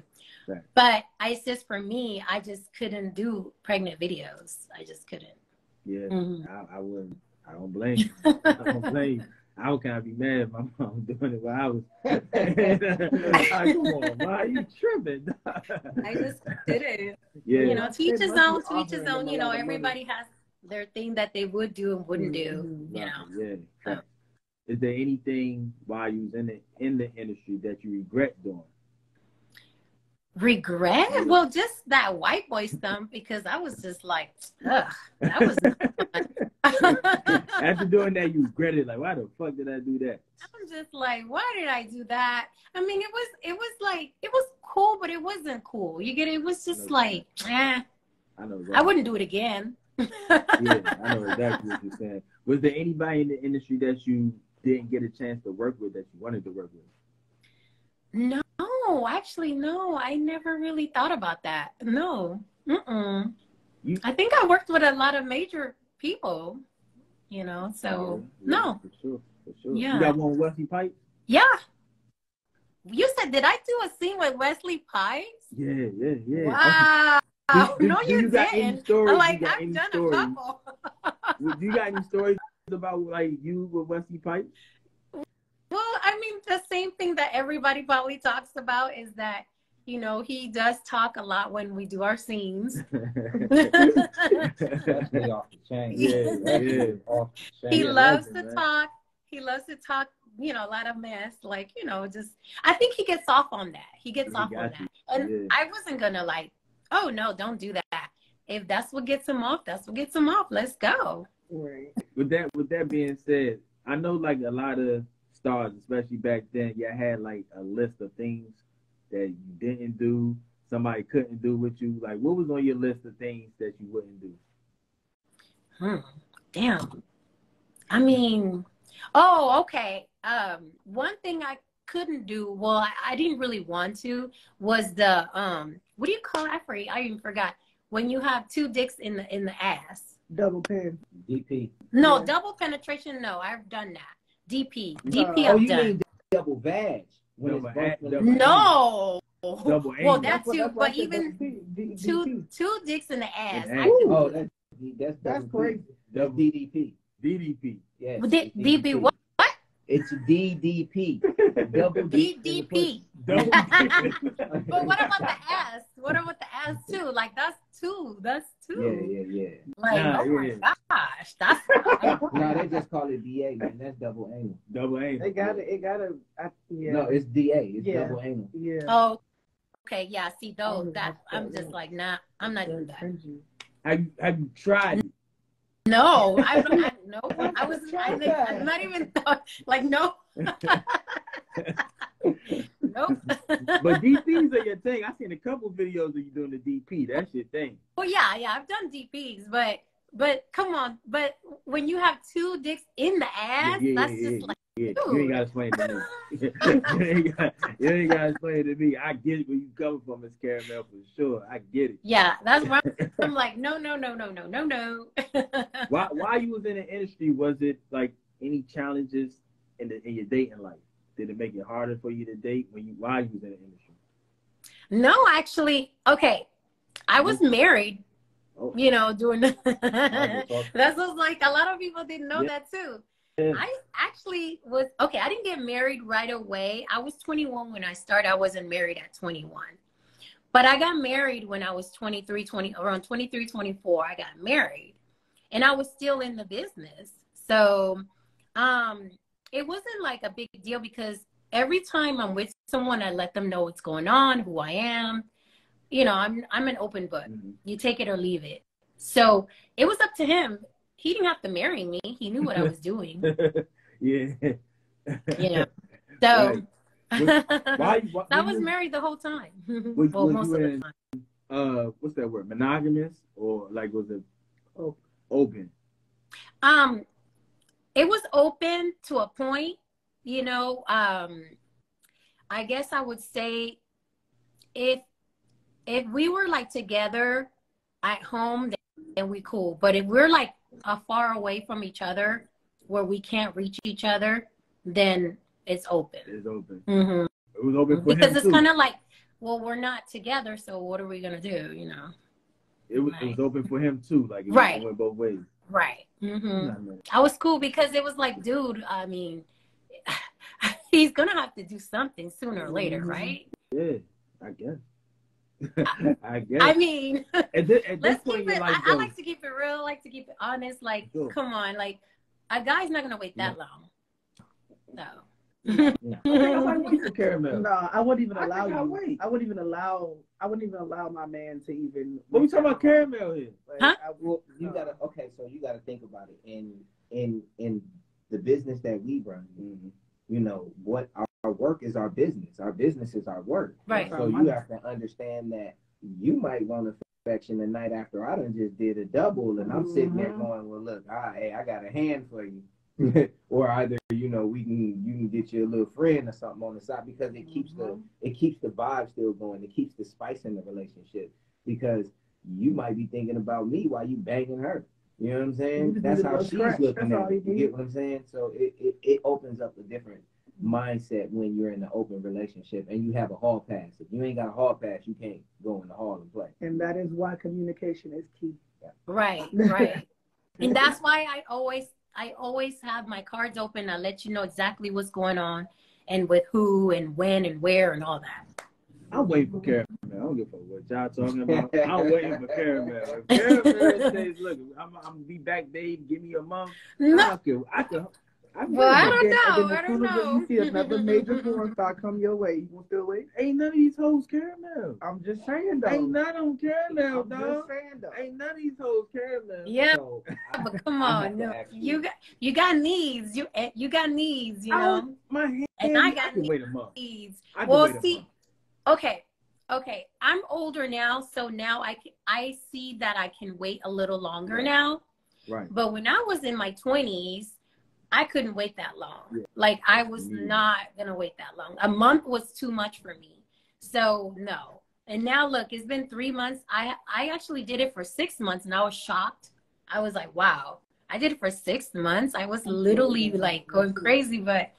Right. But I just for me, I just couldn't do pregnant videos. I just couldn't. Yeah, Mhm. I, I wouldn't. I don't blame you. I don't blame you. I would kind of be mad if my mom doing it while I was. like, come on, why you tripping? I just did it. yeah, You know, teach his own, teach his own. You know, lot of money. everybody has their thing that they would do and wouldn't do. Mhm. You know. yeah. facts. Is there anything while you was in the in the industry that you regret doing? Regret? Well, just that white boy stuff because I was just like, ugh, that was. After doing that, you regret it. Like, why the fuck did I do that? I'm just like, why did I do that? I mean, it was it was like it was cool, but it wasn't cool. You get it? It was just like, eh, I know. I wouldn't do it again. Yeah, I know exactly what you're saying. Was there anybody in the industry that you didn't get a chance to work with that you wanted to work with? No, Oh, actually, no. I never really thought about that. No. Mm-mm. You- I think I worked with a lot of major people, you know, so oh, Yeah, no. for sure, for sure. Yeah. You got one with Wesley Pipes? Yeah. You said, did I do a scene with Wesley Pipes? Yeah, yeah, yeah. Wow. Do- do- no, you, you didn't. stories? Like, You I've done stories? a couple. Do you got any stories about like you with Wesley Pipes? Well, I mean, the same thing that everybody probably talks about is that, you know, he does talk a lot when we do our scenes. Especially off the chain. Yeah, yeah. Off the chain. he loves to talk. He loves to talk, you know, a lot of mess. Like, you know, just I think he gets off on that. He gets He off on you. that. And Yeah. I wasn't gonna like, oh no, don't do that. If that's what gets him off, that's what gets him off. Let's go. Right. with that with that being said, I know like a lot of stars, especially back then, you had like a list of things that you didn't do, somebody couldn't do with you. Like what was on your list of things that you wouldn't do? Hmm. Damn. I mean, oh, okay. Um, one thing I couldn't do, well, I, I didn't really want to, was the um, what do you call it? I forget. I even forgot. When you have two dicks in the in the ass. Double pen. DP. No, Yeah. double penetration. No, I've done that. DP. No. DP. Oh, I've you done. mean double vag? When Double it's both double- no. Double well, That's what- too. that's But said even double P, D- two DP. two dicks in the ass. In ass. Oh, that's that's That's double crazy. That's DDP. DDP. Yes. D- it's DP what? It's DDP. Double DDP. Double But what about the ass? What about the ass too? Like that's two. That's Yeah, two. yeah, yeah. Like Nah, oh yeah. my gosh, that's No, they just call it DA, man. That's double anal. double angle. They gotta, it gotta, yeah. No, it's DA. It's Yeah. double anal. yeah. oh. Okay, yeah. See Oh, those that that's I'm so just weird. like nah. I'm not doing that. Cringy. Have you have you tried? No, I don't. I, no, I was. I, I'm not even thought. Like no. nope. But DPs are your thing. I've seen a couple videos of you doing the DP. That's your thing. Well, yeah, yeah. I've done DPs, but but come on. But when you have two dicks in the ass, Yeah, yeah, that's yeah, just yeah. like. Yeah, you ain't gotta explain it to me. you, ain't got, you ain't gotta explain it to me. I get it where you coming from, Miss Caramel, for sure. I get it. Yeah, that's why I'm like, no, no, no, no, no, no, no. why? while you was in the industry, was it like any challenges in the in your dating life? Did it make it harder for you to date when you while you was in the industry? no, actually, okay. I was mm-hmm. married, Oh, you know, doing that's was like a lot of people didn't know Yeah. that too. I actually was okay. I didn't get married right away. I was 21 when I started. I wasn't married at 21. But I got married when I was 23, 20, around 23, 24. I got married and I was still in the business. So um, it wasn't like a big deal because every time I'm with someone, I let them know what's going on, who I am. you know, I'm I'm an open book. Mhm. You take it or leave it. So it was up to him. He didn't have to marry me. He knew what I was doing. yeah. You know. So Why, why I was you, married the whole time. Was- well, was most you of the in- time. uh what's that word? Monogamous or like was it Open. open? Um, it was open to a point, you know. Um, I guess I would say if if we were like together at home, then, then we cool. But if we're like a far away from each other, where we can't reach each other, then it's open. It's open. hmm It was open for Because it's kind of like, well, we're not together, so what are we gonna do? You know? it, was, it was open for him too. Like it Right. went both ways. Right. hmm I was cool because it was like, dude, I mean, he's gonna have to do something sooner or later, Mhm. right? Yeah, I guess. I guess. I mean, at this, at let's point keep it. your I, I like to keep it real. I like to keep it honest. Like, Sure. come on, like a guy's not gonna wait that long. No. I think I might wait for caramel. No, I wouldn't even allow I'll you. wait. I wouldn't even allow. I wouldn't even allow my man to even. But we talking about caramel here. Like, Huh? I, Well, you No. gotta okay, so you gotta think about it. In in in the business that we run, Mhm. you know, what our, our work is our business. Our business is our work. Right. So you have to understand that you might want affection the night after I done just did a double and I'm sitting there Mhm. going, Well look, I hey, I got a hand for you. or either, you know, we can you can get you a little friend or something on the side because it keeps the Mhm. it keeps the vibe still going. It keeps the spice in the relationship because you might be thinking about me while you banging her. You know what I'm saying? That's how she's looking That's at it. you You get what I'm saying? So it, it, it opens up a different mindset when you're in an open relationship and you have a hall pass. If you ain't got a hall pass, you can't go in the hall and play. and that is why communication is key. Right. Right. and that's why I always, I always have my cards open. I let you know exactly what's going on, and with who and when and where and all that. I'm waiting for caramel. I don't give a fuck what y'all talking about. I'm waiting for caramel. If caramel says, "Look, I'm, I'm gonna be back, babe. Give me a month." No. I could, I could. I Well, I could. don't And then- know, and I as don't soon as know. You see another major porn star come your way. You gonna still wait? Ain't none of these hoes caramel. I'm just saying though. Ain't none on caramel, I'm dog. just saying though. Ain't none of these hoes caramel. Yeah, So but come on, no, you. you got you got needs. You eh, you got needs. You know don't- my hand. And I I, got can wait a month. needs. I can Well, wait a see, month. okay, okay. I'm older now, so now I can, I see that I can wait a little longer Right. now. Right. But when I was in my twenties, I couldn't wait that long. Yeah. Like I was neither. not gonna wait that long. A month was too much for me. So no. And now look, it's been three months. I I actually did it for six months, and I was shocked. I was like, wow. I did it for six months. I was literally like going crazy, but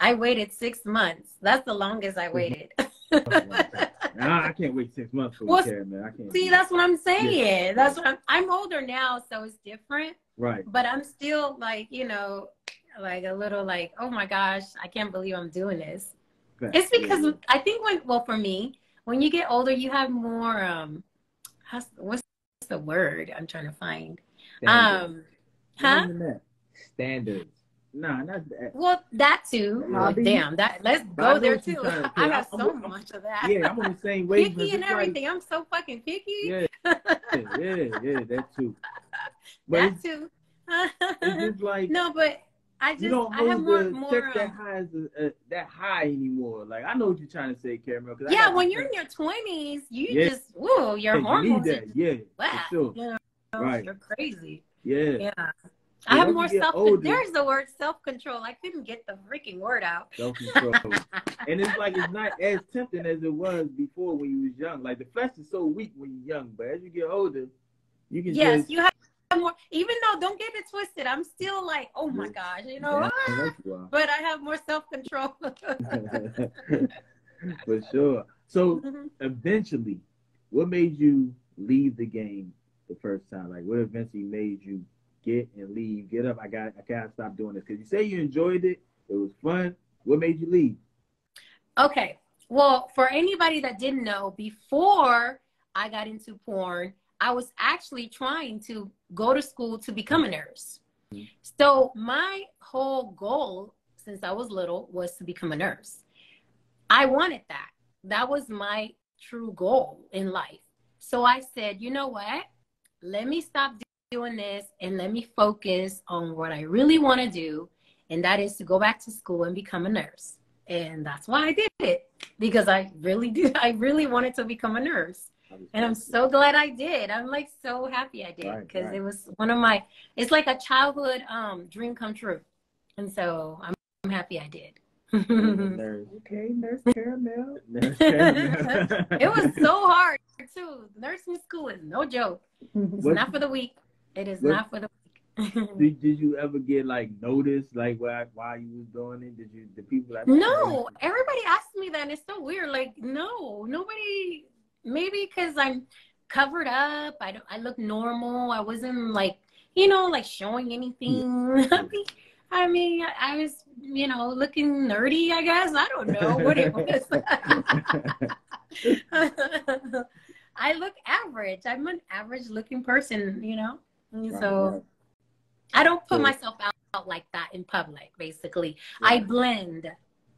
I waited six months. That's the longest I mm-hmm. waited. Nah, I can't wait six months for Well, the caramel. I can't. See, that's what I'm saying. Yeah. That's what I'm. I'm older now, so it's different. right. But I'm still like, you know, like a little like, oh my gosh, I can't believe I'm doing this. It's because Yeah. I think when, well, for me, when you get older, you have more. um how's, What's the word I'm trying to find? standards. Um, huh? standards. Nah, not that. Well, that too. Yeah. Oh, damn, that let's go there too. to I have so I'm- much of that. Yeah, I'm on the same wavelength. picky and like- everything. I'm so fucking picky. Yeah, yeah, yeah, that too. But that too. it's just like no, but I just you don't I have more the more. check that high as a, uh, that high anymore. Like I know what you're trying to say, I yeah, when you're in your twenties, you Yeah. just whoa, your you hormones that. just Yeah, whack. sure. You know, Right. you're crazy. Yeah, Yeah. I have more self. older- There's the word self control. I couldn't get the freaking word out. self control. and it's like it's not as tempting as it was before when you was young. Like the flesh is so weak when you're young, but as you get older, you can yes, just you have more. Even though, don't get it twisted. I'm still like, oh my gosh, you know. Yeah, ah. But I have more self control. For sure. So eventually, what made you leave the game the first time? Like, what eventually made you get and leave? Get up. I got. I gotta stop doing this because you say you enjoyed it. It was fun. What made you leave? Okay. Well, for anybody that didn't know, before I got into porn, I was actually trying to go to school to become a nurse. Mhm. So my whole goal since I was little was to become a nurse. I wanted that. That was my true goal in life. So I said, you know what? Let me stop doing this and let me focus on what I really want to do. And that is to go back to school and become a nurse. And that's why I did it because I really did. I really wanted to become a nurse. And I'm so glad I did. I'm like so happy I did because Right, right. it was one of my, it's like a childhood um, dream come true. And so I'm, I'm happy I did. Nurse. Okay, Nurse Caramel. Nurse. it was so hard too. Nursing school is no joke. It's What- not for the weak. It is what- not for the weak. Did, did you ever get like noticed like why while you was doing it? Did you the people like no, everybody asked me that, and it's so weird. Like, no, nobody. Maybe because I'm covered up. I don't. I look normal. I wasn't like you know like showing anything. I mean, I mean, I, I was you know looking nerdy. I guess I don't know what it was. I look average. I'm an average looking person, you know. Right, so right. I don't put So- myself out, out like that in public. Basically, I blend.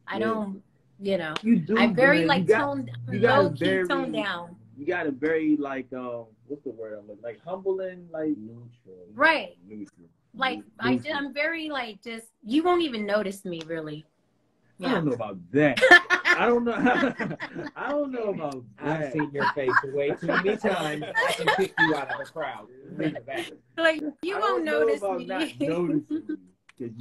I Yeah. don't, you know. You do. I'm very man. like you got, toned, got a low key very- toned down. You got a very like um what's the word I'm looking like humbling like Neutral. Right. neutral. Like Nu- I, just, I'm very like just. You won't even notice me really. I don't know about that. I don't know. I don't know about that. I've seen your face way too many times. I can pick you out of the crowd. Think of that. like you I won't don't know notice about me. Not noticing you. 'Cause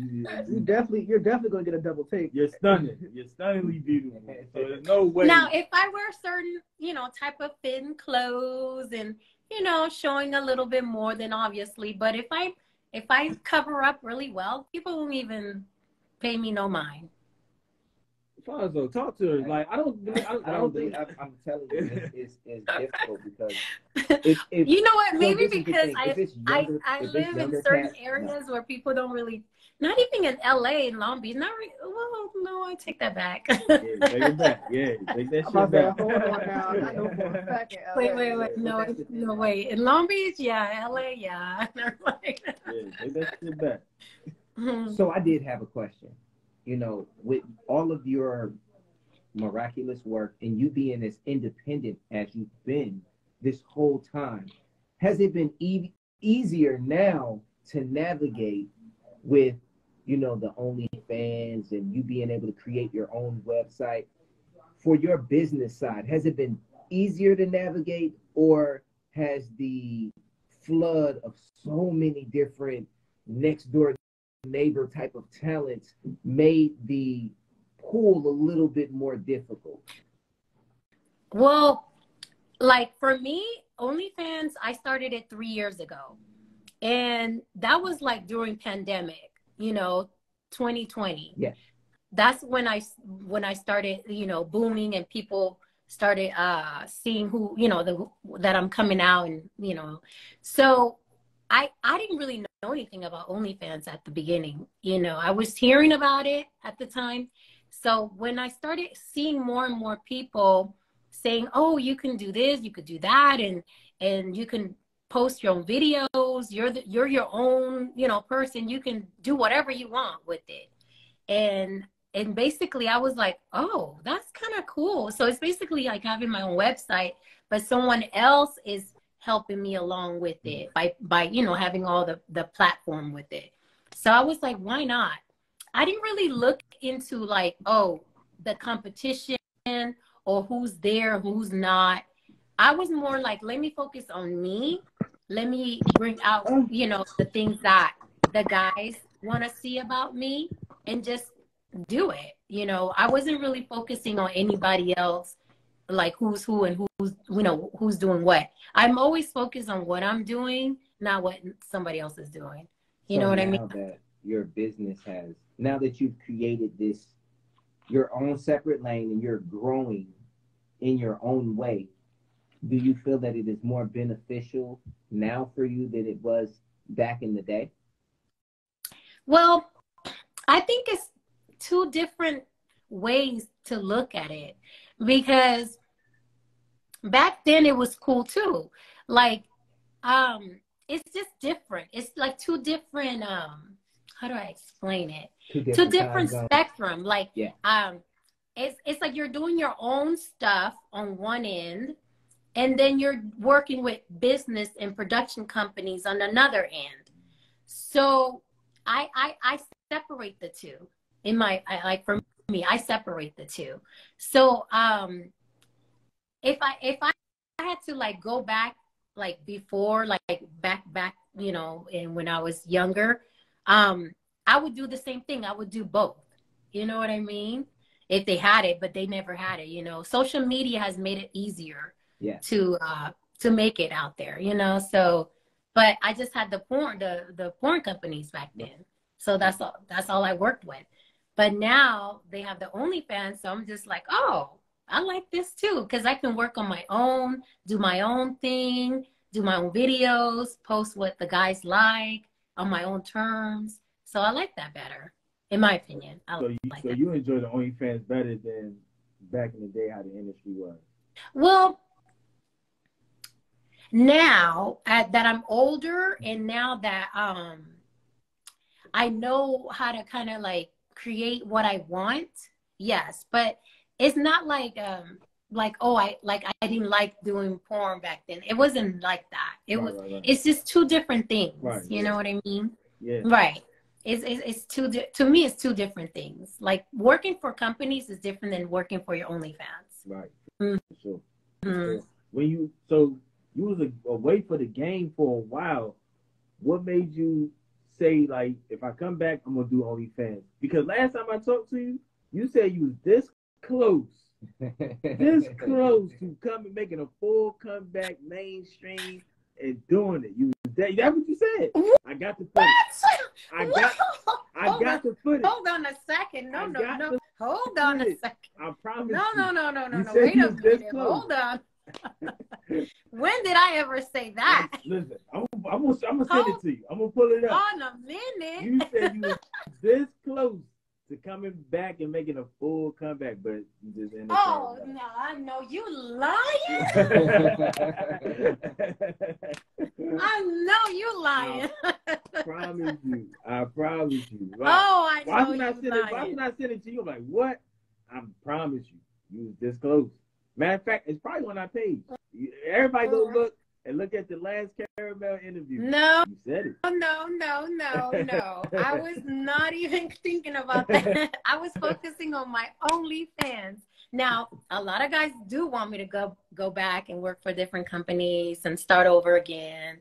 you, You definitely, you're definitely gonna get a double take. you're stunning. You're stunningly beautiful. So there's no way. Now, if I wear certain, you know, type of thin clothes and, you know, showing a little bit more than obviously, but if I if I cover up really well, people won't even pay me no mind. Fonzo, uh, talk to her. Like I don't. I, I I don't think. I'm, I'm telling you, it's, it's, it's difficult because if, if You know what? Maybe this is the because thing, I I, I live in certain cats, areas where people don't really not even in LA and Long Beach. Not re- well, no, I take that back. Yeah, take it back. Yeah, take that shit about back. hold on now. I know for a fact wait, wait, wait. No, that's the thing, no, wait. In Long Beach, yeah. LA, yeah. Never mind. Yeah, take that shit back. Mm-hmm. So I did have a question. You know, with all of your miraculous work and you being as independent as you've been this whole time, has it been e- easier now to navigate with, you know, the OnlyFans and you being able to create your own website for your business side? Has it been easier to navigate or has the flood of so many different next door neighbor type of talents made the pool a little bit more difficult. Well, like for me, OnlyFans, I started it three years ago. And that was like during pandemic, you know, 2020. Yeah. That's when I when I started, you know, booming and people started uh seeing who, you know, the that I'm coming out and, you know. So I I didn't really know anything about OnlyFans at the beginning. You know, I was hearing about it at the time. So when I started seeing more and more people saying, "Oh, you can do this, you could do that, and and you can post your own videos. You're the, you're your own, you know, person. You can do whatever you want with it." And and basically, I was like, "Oh, that's kind of cool." So it's basically like having my own website, but someone else is helping me along with it by by you know having all the the platform with it. So I was like, "Why not?" I didn't really look into like, oh, the competition or who's there, who's not. I was more like, let me focus on me. Let me bring out, you know, the things that the guys want to see about me and just do it. You know, I wasn't really focusing on anybody else, like who's who and who's, you know, who's doing what. I'm always focused on what I'm doing, not what somebody else is doing. You So know what I mean? That your business has now that you've created this your own separate lane and you're growing in your own way. Do you feel that it is more beneficial now for you than it was back in the day? Well, I think it's two different ways to look at it because back then it was cool too. Like, um, it's just different. It's like two different um how do I explain it? Two Two different spectrum. Like Yeah. um it's it's like you're doing your own stuff on one end and then you're working with business and production companies on another end. So i i, I separate the two in my I, like for me i separate the two. So um if i if i had to like go back like before like back back you know and when i was younger um i would do the same thing. I would do both. You know what i mean? If they had it, but they never had it. You know, social media has made it easier Yeah. to uh, to make it out there. You know, so but I just had the porn the the porn companies back then, so that's all that's all I worked with. But now they have the OnlyFans, so I'm just like, oh, I like this too because I can work on my own, do my own thing, do my own videos, post what the guys like on my own terms. So I like that better, in my opinion. I So you, like so you enjoy the OnlyFans better than back in the day how the industry was. Well, now at, that I'm older and now that um I know how to kind of like create what I want, yes, but it's not like um like oh I like I didn't like doing porn back then. It wasn't like that. It Right, was right, right. it's just two different things. Right, You yeah. know what I mean? Yeah. Right. It's, it's, it's two, di- to me, it's two different things. Like working for companies is different than working for your OnlyFans. Right. Mm. Sure. Mhm. When you so you was a, away for the game for a while. What made you say like, if I come back, I'm gonna do OnlyFans? Because last time I talked to you, you said you was this close, this close to coming, making a full comeback, mainstream, and doing it. You was that, that's what you said. I got the footage. I got, I Hold got the footage. Hold on a second. No, I no, no. Hold on a second. I promise. No, you. no, no, no, no, no. Wait a minute. close. Hold on. When did I ever say that? Listen, I'm, I'm, gonna, I'm gonna send it to you. I'm gonna pull it up. On a minute. You said you was this close to coming back and making a full comeback, but you just ended Oh no, I know you lying. I know you lying. I promise you. I promise you. Like, Oh, I why know would I you send it? Why lying. would I send it to you? I'm like, what? I promise you, you was this close. Matter of fact, it's probably on our page. Everybody go look and look at the last caramel interview. No, You said it. Oh, no, no, no, no. I was not even thinking about that. I was focusing on my OnlyFans. Now, a lot of guys do want me to go go back and work for different companies and start over again.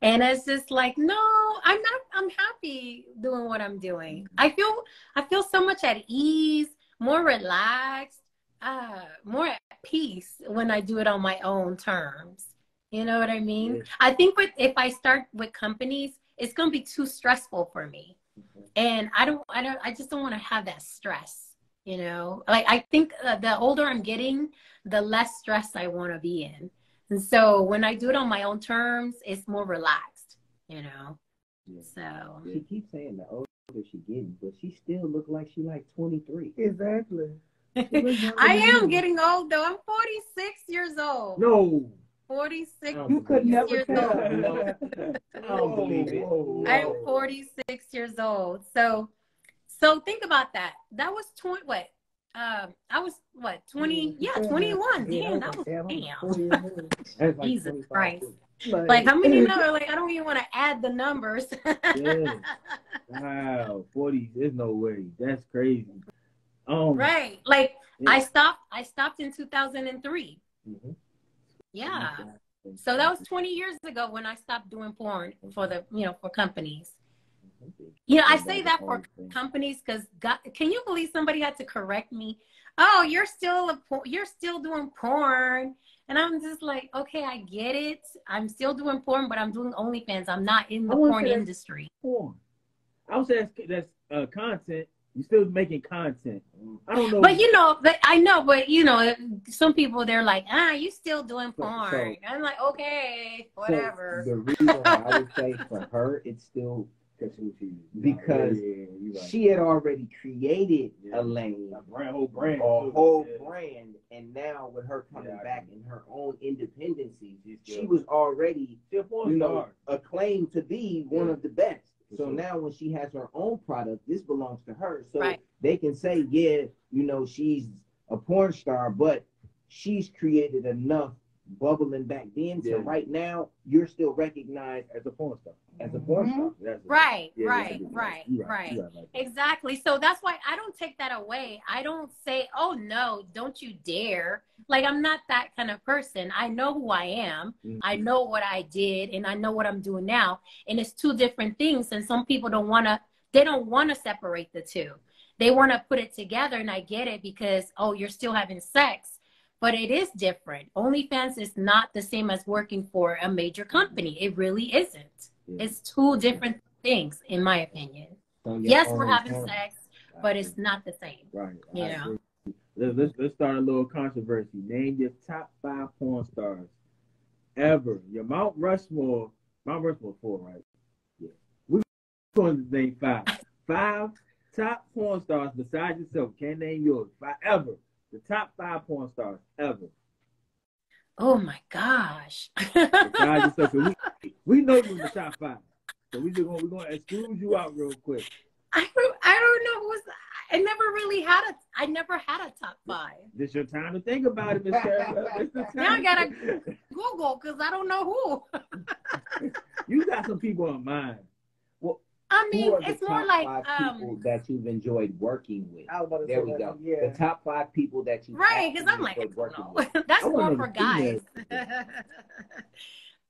And it's just like, no, I'm not I'm happy doing what I'm doing. I feel I feel so much at ease, more relaxed, uh, more at peace when I do it on my own terms. You know what I mean? Yeah. I think with if I start with companies, it's gonna be too stressful for me, and I don't, I don't, I just don't want to have that stress. You know, like I think uh, the older I'm getting, the less stress I want to be in, and so when I do it on my own terms, it's more relaxed. You know, Yeah. so She keeps saying the older she getting, but she still look like she like 23. Exactly. I am getting old though. I'm 46 years old. No. 46 You could never years tell. old. No. I don't believe it. Whoa, whoa. I'm 46 years old. So, so think about that. That was 20. What? Um, I was what? 20? Yeah, 21. Damn, that was Yeah, I'm damn. 40 years like Jesus Christ. too. Like how many numbers? Like I don't even want to add the numbers. Yeah. Wow, 40. There's no way. That's crazy. Um, right. Like Yeah. I stopped. I stopped in 2003. Mhm. Yeah. So that was 20 years ago when I stopped doing porn for the you know for companies. You know, I say that for companies because can you believe somebody had to correct me? Oh, you're still a you're still doing porn, and I'm just like, okay, I get it. I'm still doing porn, but I'm doing OnlyFans. I'm not in the porn industry. porn. I was asking that's, that's uh, content. You still making content. I don't know. But you know, but I know, but you know, some people they're like, ah, you still doing porn. so- I'm like, okay, So whatever. the reason why I would say for her, it's still Because who she. Because yeah, yeah, right. she had already created Yeah. a lane, a brand, whole brand, a whole Yeah. brand, and now with her coming Yeah, back in her own independency, she was already She a porn you know, acclaimed to be one of the best. For So sure. now when she has her own product, this belongs to her. So Right. they can say, yeah, you know, she's a porn star, but she's created enough bubbling back then. Yeah. So right now, you're still recognized As a porn star. as a porn Mhm. star. That's Right, Yeah, right, yeah, right, you right. you. Exactly. So that's why I don't take that away. I don't say, oh no, don't you dare. Like, I'm not that kind of person. I know who I am. Mhm. I know what I did and I know what I'm doing now. And it's two different things. And some people don't want to, they don't want to separate the two. They want to put it together. And I get it because, oh, you're still having sex. But it is different. OnlyFans is not the same as working for a major company. It really isn't. Yeah. It's two different things, in my opinion. Yes, we're having porn- sex, but it's not the same. Right. I know. Let's, let's let's start a little controversy. Name your top five porn stars ever. Your Mount Rushmore. Mount Rushmore four, right? Yeah. We're going to name five. Five top porn stars besides yourself. Can't name yours. Five ever. The top five porn stars ever. Oh my gosh. Yourself. 'Cause we, we know you in the top five. So we just gonna we're gonna exclude you out real quick. I don't, I don't know who's. I never really had a. I never had a top five. This your time to think about it, Miss Sarah. It's the time. Now I gotta Google because I don't know who. you got some people in mind. I mean, Who are the it's more like five people um, that you've enjoyed working with? I was about to There we that. go. Yeah. The top five people that you right because I'm like, I enjoyed don't working with. That's I more for guys.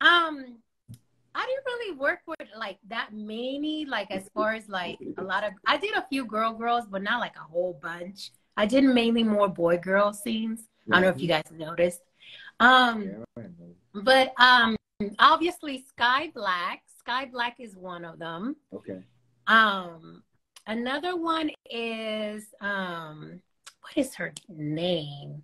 um, I didn't really work with like that many. Like as far as like a lot of, I did a few girl girls, but not like a whole bunch. I did mainly more boy girl scenes. I don't know if you guys noticed. Um, Yeah, but um, obviously Sky Black. Sky Black is one of them. Okay. Um, another one is um, what is her name?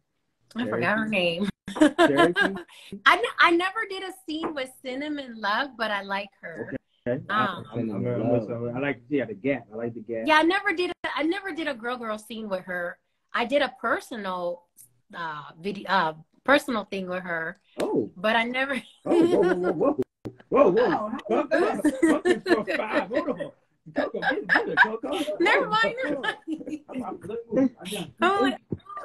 I forgot her name. Cherokee? I, n- I never did a scene with Cinnamon Love, but I like her. Okay. Um, I'm, I'm, some- I like yeah the gap. I like the gap. Yeah, I never did. A, I never did a girl girl scene with her. I did a personal uh video, uh, personal thing with her, Oh. but I never. Oh. Whoa. Whoa. Whoa. Whoa. Whoa. Wow, how Fuck, was fuck, fuck this five. Hold on. Coco, get it, get it, Coco. Never Oh, mind. Never mind. I'm- I'm- let me move. I got- Oh, oh,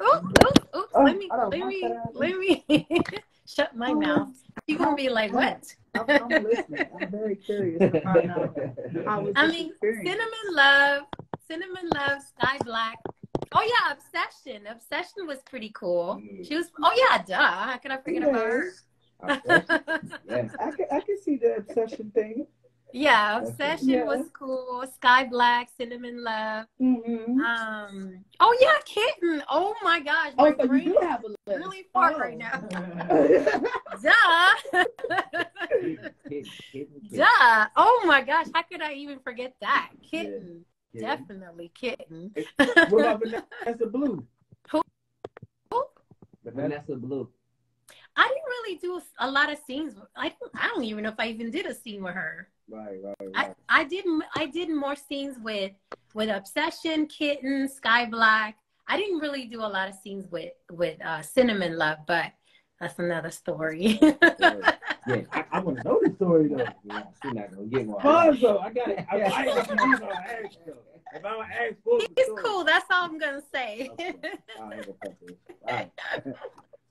oh, oh oops, oops, oops. Oh, let me, let me, let me shut my Oh. mouth. You're gonna be like, what? I'm, I'm listening. I'm very curious to find out I mean. Cinnamon Love, Cinnamon Love, Sky Black. Oh yeah, Obsession. Obsession was pretty cool. Mm. She was. Oh yeah, duh. How could I forget about her? Yes. I can, I can see the obsession thing. yeah, Obsession Yeah. was cool. Sky Black, Cinnamon Love. Mm-hmm. Um. Oh yeah, Kitten. Oh my gosh, Oh, my so you brain is have a list. really far Oh. right now. Duh. Duh. Oh my gosh, how could I even forget that? Kitten. Yeah. Definitely kitten. What about Vanessa Blue? Vanessa Blue. I didn't really do a lot of scenes. I don't, I don't even know if I even did a scene with her. Right, right, I, right. I did I did more scenes with with Obsession, Kitten, Sky Black. I didn't really do a lot of scenes with with uh, Cinnamon Love, but that's another story. Yeah. I, I want to know the story though. Yeah, she's not gonna get one. Fonzo, I got it. I, I, I, ain't gonna ask you. If I'm gonna ask for He's cool. That's all I'm gonna say. Okay. All right, okay. All right.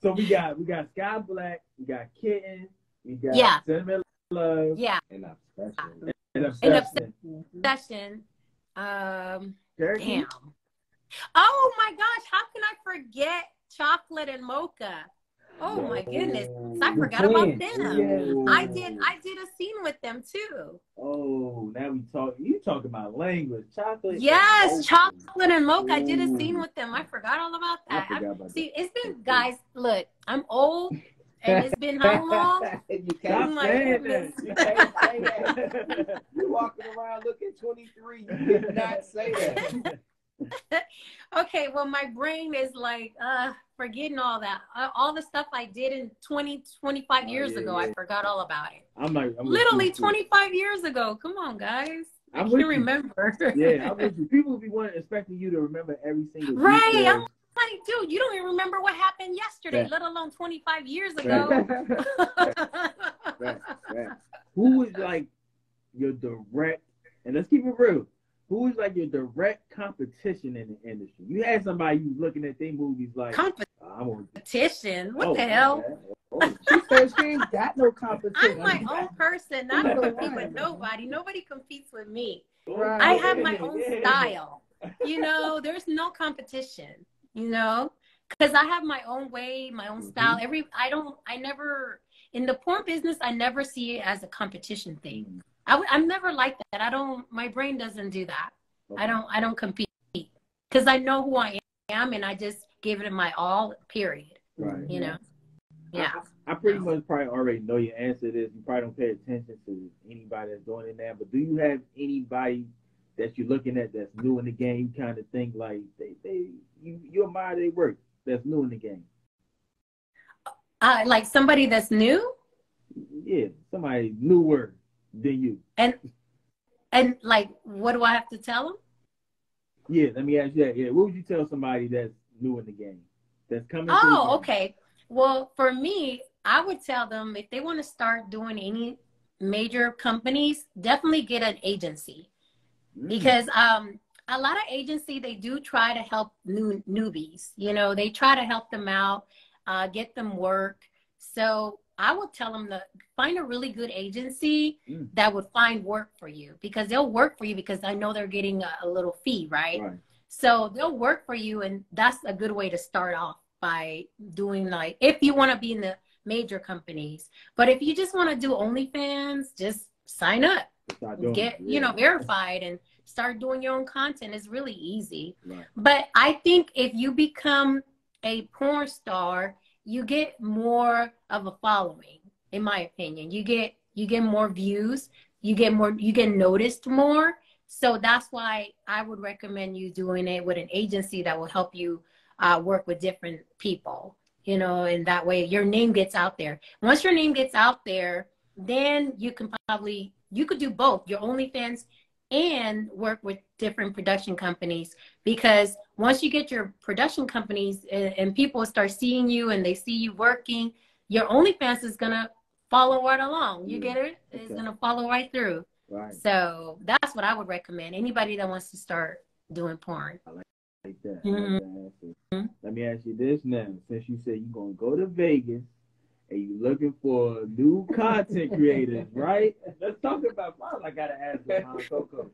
So we got we got Sky Black, we got Kitten, we got Yeah. Cinnamon Love, yeah, And obsession. and And Obsession. Obsession. Um, Cherokee? damn. Oh my gosh, how can I forget Chocolate and Mocha? Oh my goodness, I forgot about twins. them. Yeah. I did I did a scene with them too. Oh, now we talk. You talking about language? Chocolate. Yes, chocolate and mocha. I did a mm. scene with them. I forgot all about that. forgot I- about see, it's been guys. Look, I'm old, and it's been how long? you can't, Oh my saying goodness. that. you can't say that. You walking around looking 23. You cannot say that. Okay, well, my brain is like uh forgetting all that. Uh, all the stuff I did in 20, 25 Oh, years yeah, ago, I forgot all about it. I'm like, I'm Literally you, too. 25 years ago. Come on, guys. I I'm can't you. remember. Yeah, I'm with you. People be wanting, expecting you to remember every single Right, detail. I'm like, dude, you don't even remember what happened yesterday, Right. let alone 25 years ago. Right, right. Who is like your direct, and let's keep it real. Who is like like your direct competition in the industry? You had somebody who's looking at their movies like, I'm on competition. What the hell? Oh, she said she ain't got no competition. I'm my own person. I don't compete with nobody. Nobody competes with me. Right. I have my own style. You know, there's no competition. You know, because I have my own way, my own style. Mhm. Every I don't, I never in the porn business. I never see it as a competition thing. I, w- I'm never like that. I don't. My brain doesn't do that. I don't. I don't compete because I know who I am, and I just give it my all. Period. Right. You know. Yeah. I, I pretty much probably already know your answer to this. You probably don't pay attention to anybody that's doing it now. But do you have anybody that you're looking at that's new in the game? You kind of think like they, they you, you admire their work that's new in the game. Uh, like somebody that's new Yeah, somebody newer than you. and and like, what do I have to tell them? Yeah, let me ask you that. Yeah, what would you tell somebody that's new in the game? That's coming. Oh, okay. Well, for me, I would tell them if they want to start doing any major companies, definitely get an agency Mm. because um, a lot of agency they do try to help new newbies. You know, they try to help them out, uh, get them work. So I would tell them to find a really good agency Mm. that would find work for you because they'll work for you because I know they're getting a, a little fee, right? right. So they'll work for you, and that's a good way to start off by doing like if you want to be in the major companies. But if you just want to do OnlyFans, just sign up, get you know verified, and start doing your own content. It's really easy. Right. But I think if you become a porn star, you get more of a following, in my opinion. You get you get more views, you get more you get noticed more. So that's why I would recommend you doing it with an agency that will help you uh, work with different people, you know, and that way your name gets out there. Once your name gets out there, then you can probably you could do both your OnlyFans and work with different production companies because once you get your production companies and, and people start seeing you and they see you working, your OnlyFans is gonna follow right along. You get it? Mm-hmm. It's Okay. gonna follow right through. Right. So that's what I would recommend. Anybody that wants to start doing porn. Like that. I like mm-hmm. that. Mm-hmm. Let me ask you this now. Since you said you're gonna go to Vegas and you're looking for new content creators, right? Let's talk about mine. I gotta ask Mom Coco.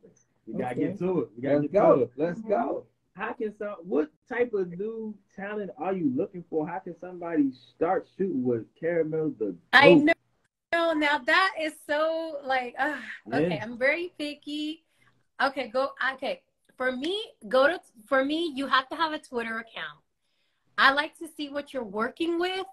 We gotta Okay. get to it. We gotta Let's get to go. it. Let's go. How can some what type of new talent are you looking for? How can somebody start shooting with Caramel the I know. No, now that is so like, uh, okay, Yeah. I'm very picky. Okay, go. Okay, for me, go to for me. You have to have a Twitter account. I like to see what you're working with.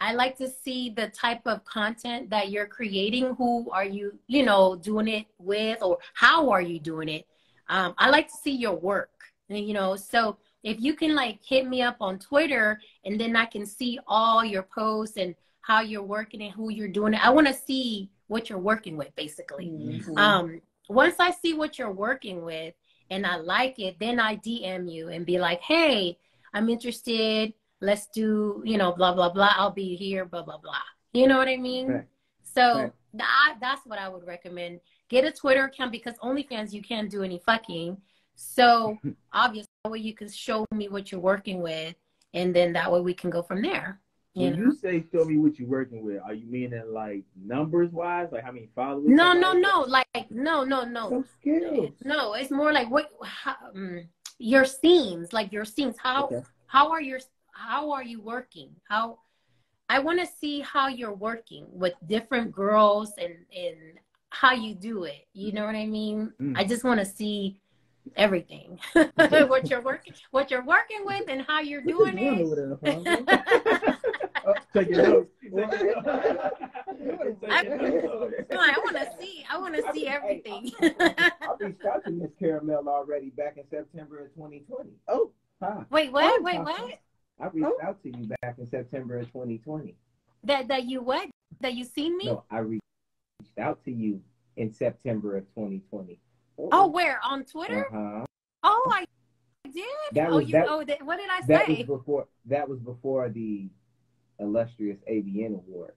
I like to see the type of content that you're creating. Who are you, you know, doing it with, or how are you doing it? Um, I like to see your work. You know, so if you can like hit me up on Twitter, and then I can see all your posts and how you're working and who you're doing it. I want to see what you're working with, basically. Mhm. Um, once I see what you're working with and I like it, then I DM you and be like, hey, I'm interested. Let's do, you know, blah, blah, blah. I'll be here, blah, blah, blah. You know what I mean? Right. So Right. that, that's what I would recommend. Get a Twitter account because OnlyFans, you can't do any fucking. So obviously, that way you can show me what you're working with. And then that way we can go from there. You When know? you say show me what you're working with, are you meaning like numbers wise, like how many followers? No, no, no. Like, no, no, no. Skills. No, it's more like what how, um, your scenes, like your scenes. How Okay. how are your how are you working? How I want to see how you're working with different girls and and how you do it. You know what I mean? Mm. I just want to see everything. what you're working what you're working with and how you're What doing you doing it. over there, Alfonso? Take your notes. I, I want to see. I want to see everything. I reached out to Miss Caramel already back in September of 2020. Oh, Huh. wait, what? Wait, what? I reached out to you back in September of 2020. That that you what? That you seen me? No, I reached out to you in September of 2020. Oh, where on Twitter? Uh-huh. Oh, I did. That oh, you. that- oh, that, what did I That was say? before that was before the illustrious AVN award.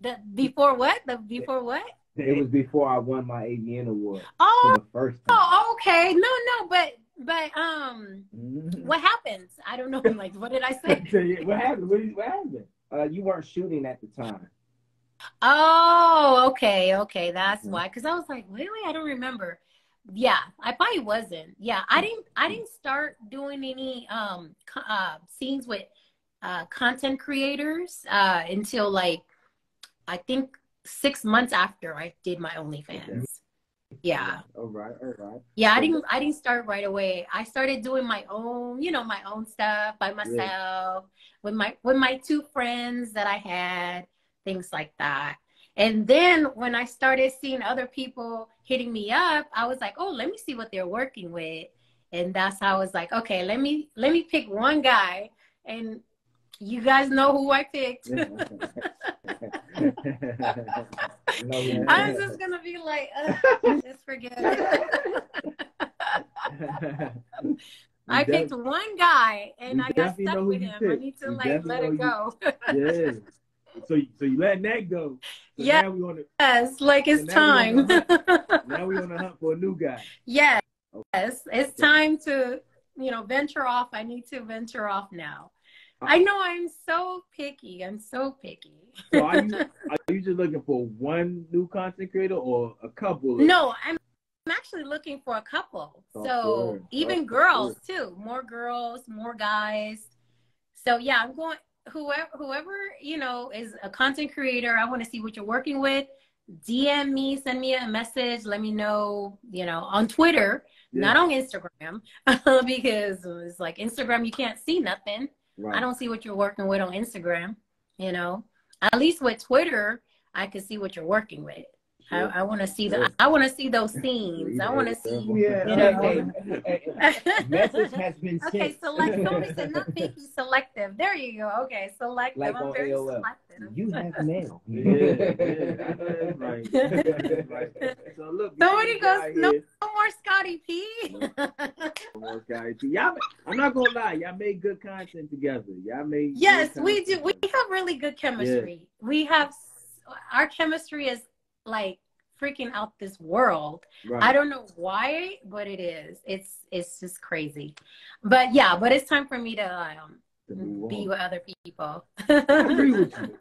The before what? The before what? It was before I won my AVN award Oh, for the first time. oh, okay. No, no, but but um, Mhm. what happens? I don't know. Like, what did I say? What happened? What, what happened? Uh, you weren't shooting at the time. Oh, okay, okay. That's Mhm. why. Because I was like, really? I don't remember. Yeah, I probably wasn't. Yeah, I didn't. I didn't start doing any um uh scenes with uh content creators uh until like I think six months after I did my OnlyFans. Yeah. All right, all right. Yeah, I didn't I didn't start right away. I started doing my own, you know, my own stuff by myself with my with my two friends that I had, things like that. And then when I started seeing other people hitting me up, I was like, "Oh, let me see what they're working with." And that's how I was like, "Okay, let me let me pick one guy." And you guys know who I picked. No. I was just gonna be like, "Ugh, just forget it. I picked one guy and I got stuck with you him. I need to You like let it go. Yeah. So, so you letting that go. So Yeah. Now we on the yes, like it's So now we time. now we on the hunt for a new guy. yes, Okay. it's time to you know venture off. I need to venture off now. I know I'm so picky. I'm so picky. So are you are you just looking for one new content creator or a couple? No, I'm I'm actually looking for a couple. Oh, So good. even Oh, girls too. More girls, more guys. So yeah, I'm going whoever whoever, you know, is a content creator, I want to see what you're working with. DM me, send me a message, let me know, you know, on Twitter, Yeah. not on Instagram, because it's like Instagram you can't see nothing. Right. I don't see what you're working with on Instagram, you know. At least with Twitter, I can see what you're working with. Sure. I, I want to see the. Sure. I want to see those scenes. I want to see. Yeah. You know, Hey, hey, hey, message has been sent. Okay, select. Somebody said not picky, selective. There you go. Okay, selective. Like I'm on very AOL. selective. You have mail. Yeah, yeah, right. Right. So look, Somebody this goes, guy no. here- No more Scotty P. More guys. Y'all, I'm not gonna lie, y'all made good content together. Y'all made yes, good we do. We have really good chemistry. We have our chemistry is like freaking out this world. Right. I don't know why, but it is. It's it's just crazy. But yeah, but it's time for me to um, To be with other people. I agree with you.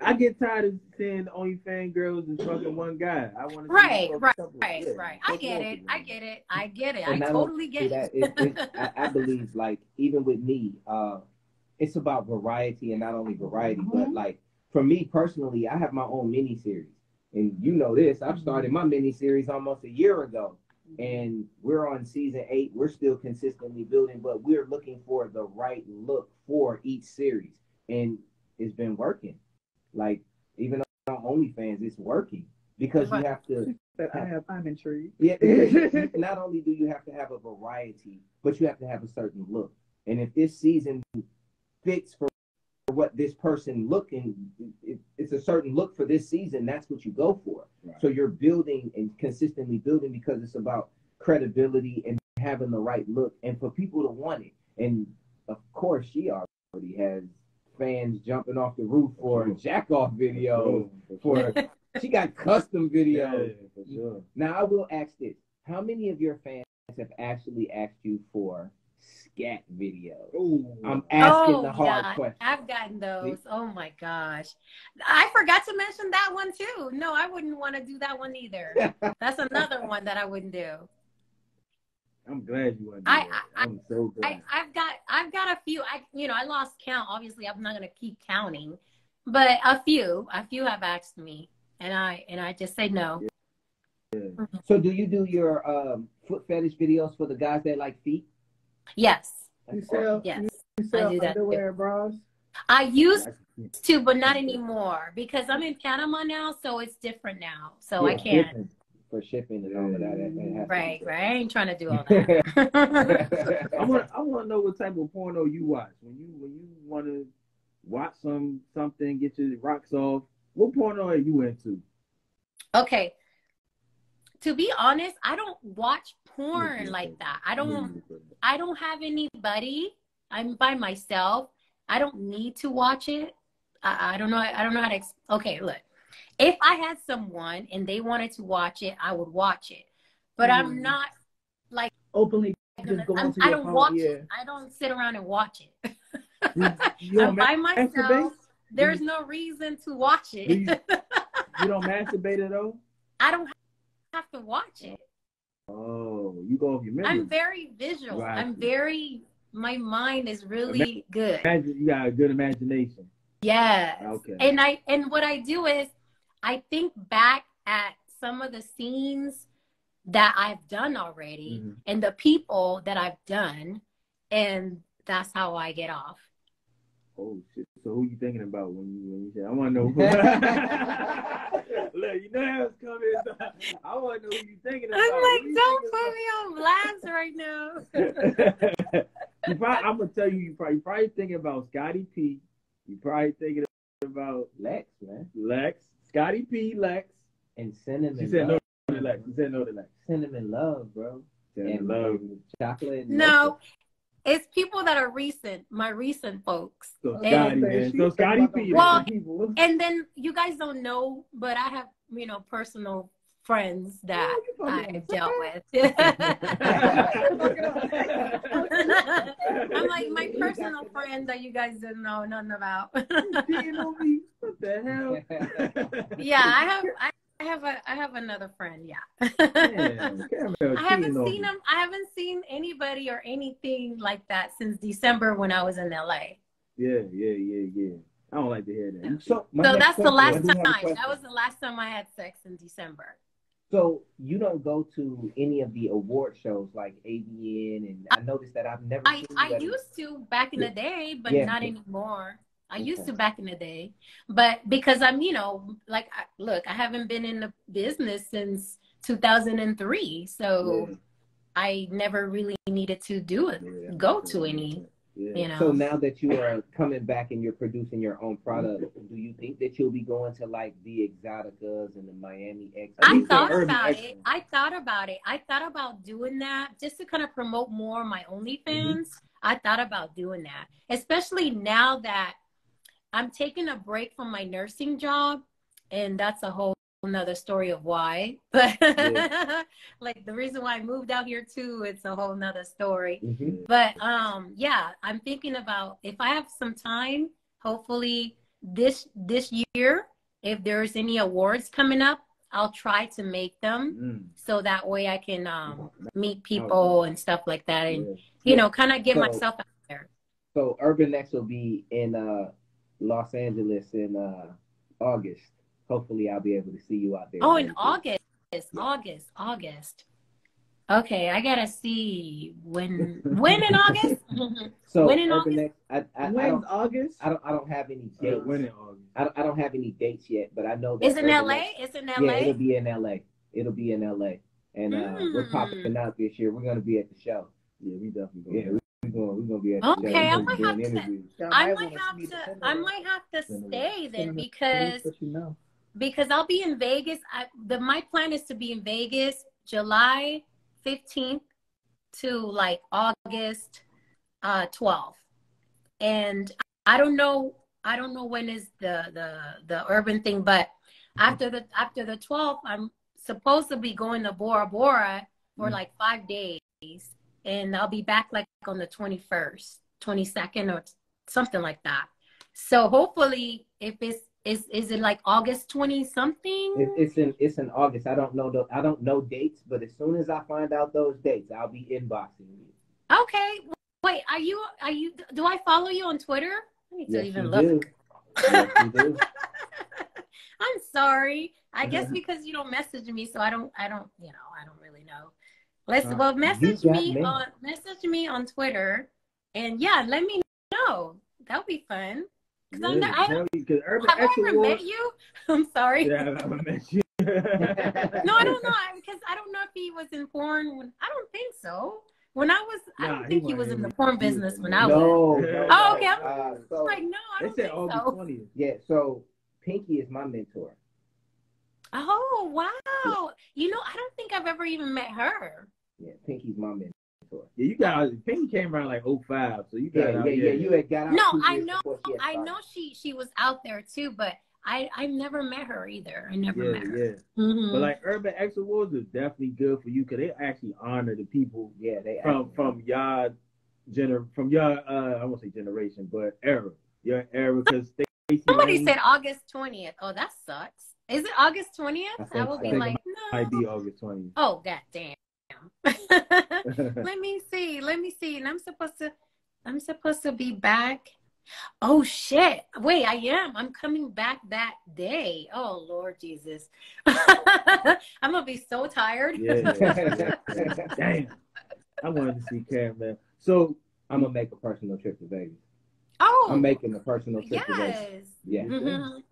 I get tired of seeing OnlyFans girls and fucking one guy. I want to Right, right, right, Yeah, right. I get it. I get it. I get it. And I totally get it. it, it I, I believe like even with me, uh, it's about variety and not only variety, Mm-hmm. but like for me personally, I have my own mini series, and you know this. I've mm-hmm. started my mini series almost a year ago, mm-hmm. and we're on season eight. We're still consistently building, but we're looking for the right look for each series, and it's been working. Like even on OnlyFans, it's working because you have to But I have, I'm intrigued. yeah, not only do you have to have a variety, but you have to have a certain look. And if this season fits for what this person looking, it, it's a certain look for this season. That's what you go for. Right. So you're building and consistently building because it's about credibility and having the right look, and for people to want it. And of course, she already has fans jumping off the roof for jack off videos. for For she got custom yeah, videos. for sure. Now I will ask this: How many of your fans have actually asked you for scat videos? Ooh. I'm asking oh the hard yeah, question. I've gotten those. Oh my gosh, I forgot to mention that one too. No, I wouldn't want to do that one either. That's another one that I wouldn't do. I'm glad you went. I- I- I'm so I, glad. I've got I've got a few. I you know I lost count. Obviously, I'm not gonna keep counting, but a few a few have asked me, and I and I just say no. so, do you do your um, foot fetish videos for the guys that like feet? Yes, You sell, yes. you sell do that underwear and bras? I used to, but not anymore because I'm in Panama now, so it's different now. So I can't. for shipping and all of that. it- it Right, right. I ain't trying to do all that. I want. I want to know what type of porno you watch when you when you want to watch some something, get your rocks off. What porno are you into? okay. To be honest, I don't watch porn like that. I don't. I don't have anybody. I'm by myself. I don't need to watch it. I, I don't know. I don't know how to. Ex- okay, look. if I had someone and they wanted to watch it, I would watch it. But I'm Mm. not like Openly gonna, just go I'm, I don't phone. watch yeah. it. I don't sit around and watch it. I'm by masturbate? myself. There's no reason to watch it. you, you don't masturbate at all? I don't have to watch it. Oh, you go off your memory. I'm very visual. Right. I'm very my mind is really good. Imagine, you got a good imagination. Yes. Okay. And I and what I do is I think back at some of the scenes that I've done already Mhm. and the people that I've done and that's how I get off. Oh shit! So who you thinking about when you when you say I want to know? Look, you know how it's coming. I want to know who you thinking about. I'm like, don't thinking put me on blast right now. you probably, I'm gonna tell you, you probably, probably thinking about Scotty P. You probably thinking about Lex, man. Lex, Scotty P. Lex. And cinnamon She said no love. to Lex. She said no to Lex. Cinnamon love, bro. Cinnamon and love. and chocolate. and No, it's people that are recent, my recent folks. So And- Scotty, man. So Scotty P. Well, people. And then you guys don't know, but I have, you know, personal friends oh, that Oh, I've dealt with. I'm like my personal friend that you guys didn't know nothing about. cheating on me. What the hell? yeah, I have I have a I have another friend, yeah. Caramel I haven't seen him I haven't seen anybody or anything like that since December when I was in LA. Yeah, yeah, yeah, yeah. I don't like to hear that. So, So that's the last I do have a time. That was the last time I had sex in December. So you don't go to any of the award shows like AVN, and I noticed that I've never. I, seen I used to back in the day, but Yeah. not anymore. I used to back in the day, but because I'm, you know, like, I, look, I haven't been in the business since 2003, so Yeah, I never really needed to do it, yeah. go to any, Yeah. you know. So now that you are coming back and you're producing your own product, do you think that you'll be going to like the Exoticas and the Miami X? I thought about X- it. I thought about it. I thought about doing that just to kind of promote more my mm-hmm. OnlyFans. I thought about doing that, especially now that I'm taking a break from my nursing job, and that's a whole another story of why. But like the reason why I moved out here too, it's a whole nother story. Mhm. But um, yeah, I'm thinking about if I have some time, hopefully this this year, if there's any awards coming up, I'll try to make them Mm, so that way I can um, meet people and stuff like that, and yeah. you know, kind of get So- myself out there. So Urban X will be in uh, Los Angeles in uh, August. Hopefully, I'll be able to see you out there. Oh, in August, August, August. Okay, I gotta see when when in August. So when in Urban August? X, I, I, I When's don't, August? I don't, I don't have any Yeah, dates. when in August? I don't, I don't have any dates yet, but I know that It's in LA. X- It's in LA. Yeah, it'll be in LA. It'll be in LA, and uh, we're Mm. popping out this year. We're gonna be at the show. Yeah, we definitely. Yeah, we're gonna we're gonna be at Okay. I might have to- I might might have to. I might have to stay then because Let you know. because I'll be in Vegas. I, the my plan is to be in Vegas July fifteenth to like August uh twelfth, and I don't know. I don't know when is the the the urban thing, but after the after the twelfth, I'm supposed to be going to Bora Bora for Mm. like five days, and I'll be back like on the twenty first, twenty second, or something like that. So hopefully, if it's is is it like August twenty something? It, it's in it's in August. I don't know the I don't know dates, but as soon as I find out those dates, I'll be inboxing you. Okay. Wait, are you are you do I follow you on Twitter? I need to Yes, even you look. Yes. I'm sorry. I guess because you don't message me, so I don't I don't you know, I don't. Let's Uh, well message got me mail. on message me on Twitter and yeah, let me know. That would be fun. Cause I'm not, I don't, because Urban have I X ever Awards. met you? I'm sorry. Yeah, I never met you. No, I don't know because I don't know if he was in porn. When, I don't think so. When I was, I don't he think he wasn't in in the porn He was business when it. I was. No, no, Oh, okay, no. I'm- Uh, so, Like no, I They don't said think August so. 20th. yeah, so Pinky is my mentor. Oh wow! You know, I don't think I've ever even met her. Yeah, Pinky's my mentor. Yeah, you got Pinky came around like 05, so you got Yeah, out yeah, yeah. You had got out. No, I know- she I started. know she she was out there too, but I I never met her either. I never Yeah, met her. yeah. Mhm. But like Urban X Awards is definitely good for you because they actually honor the people Yeah, they from actually- from your gener from your uh I won't say generation, but era. Your era because Stacey Somebody Lane said August twentieth. Oh, that sucks. Is it August twentieth? I I, will I be like, like, might no. be August 20th. Oh, god damn. let me see. Let me see. And I'm supposed to I'm supposed to be back. Oh shit. Wait, I am. I'm coming back that day. Oh Lord Jesus. I'm gonna be so tired. Yeah, yeah, yeah. Damn. I wanted to see Caramel. So I'm gonna make a personal trip to Vegas. Oh I'm making a personal trip to Vegas. yes. Yeah. Mhm.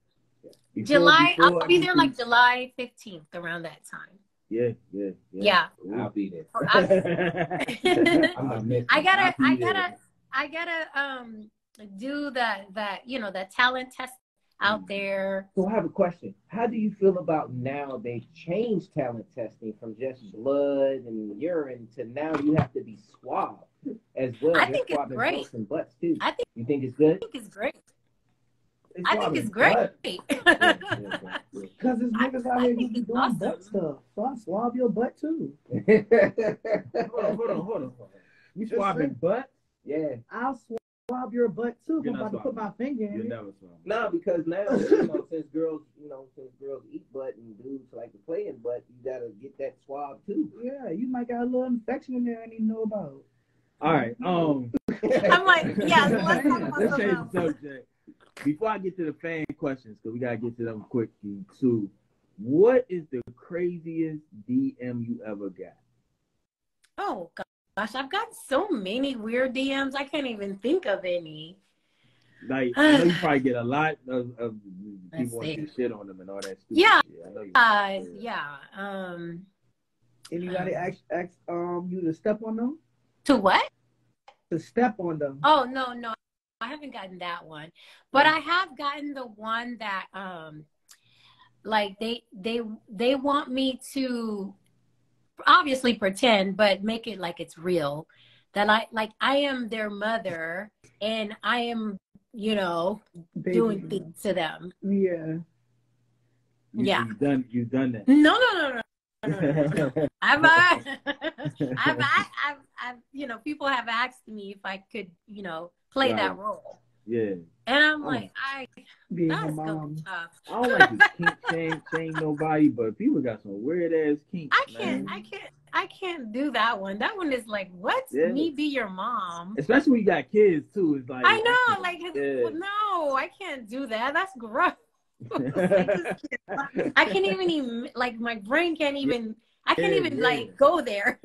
before- July before I'll be there like July 15th around that time. Yeah, yeah, Yeah. I'll be there. I- I'm not missing. I gotta, I'll I be there. gotta, I gotta um do that that you know that talent test out Mm. there. So I have a question. How do you feel about now they've changed talent testing from just blood and urine to now you have to be swabbed as well? I They're think it's great. butts butts too. I think You think it's good? I think it's great. They I think it's great. butts. Yeah, yeah, yeah, Cause there's I- niggas I out here who be doing awesome. butt stuff. So I swab your butt too. yeah. hold on, hold on, hold on. You swabbing butt? yeah. I'll swab your butt too. You're I'm not about to put my finger You in it. never swap. No, because now you know since girls you know since girls eat butt and dudes like to play in butt, you gotta get that swab too. Yeah, you might got a little infection in there I didn't even know about. All right. Um I'm like, yeah. So let's talk about let's change the subject. Before I get to the fan questions, because we gotta get to them quick, too. What is the craziest DM you ever got? Oh gosh, I've got so many weird DMs. I can't even think of any. Like I know you probably get a lot of, of people want see. to shit on them and all that. Stupid Yeah. shit. I know you. Uh, yeah. Um, Anybody ask, ask um you to step on them? to what? To step on them. Oh no, no, I haven't gotten that one, but I have gotten the one that um, like they they they want me to obviously pretend, but make it like it's real. That I like I am their mother and I am you know Baby. doing things to them. Yeah. You- Yeah. You've done you've done that. No, no, no, no. no, no, no. I've, uh, I've, I, I've, I've, you know, people have asked me if I could, you know, play that role, yeah. and I'm Oh. like, I, Being that's mom. tough. I don't like to kink shame, shame nobody, but people got some weird ass kinks. I can't, man. I can't, I can't do that one. That one is like, what? Yeah. Me be your mom? Especially when you got kids too. It's like I know, like, Yeah. no, I can't do that. That's gross. I, can't- I can't even, even, like, my brain can't even. I can't even like go there.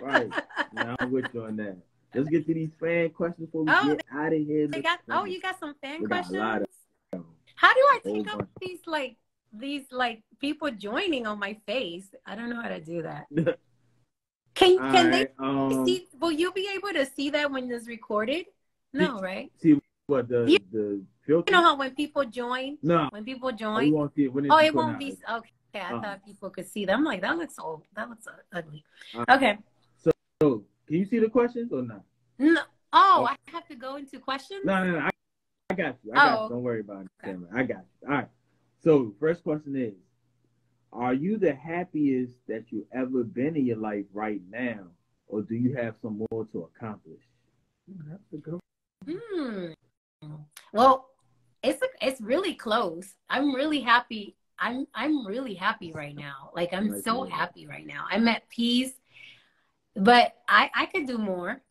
right. Now I'm with you on that. Let's get to these fan questions before we Oh, get out of here. They got, oh, you got some fan We got a questions. lot of them. How do I take up these like these like people joining on my face? I don't know how to do that. Can All can right, um, they see? Will you be able to see that when it's recorded? No, right? See what the You- the filter? You know how when people join, no, when people oh, join, see it when oh, it won't out. be okay. I Uh-huh. thought people could see them. I'm like, that looks old. That looks ugly. Uh, Okay. So, can you see the questions or not? No. Oh, I have to go into questions. No, no, no. I, I got you. I got Oh. you. Don't worry about it, Okay. I got you. All right. So, first question is Are you the happiest that you've ever been in your life right now, or do you have some more to accomplish? That's a good Hmm. Well, it's it's really close. I'm really happy. I'm I'm really happy right now. Like I'm so happy right now. I'm at peace, but I I could do more.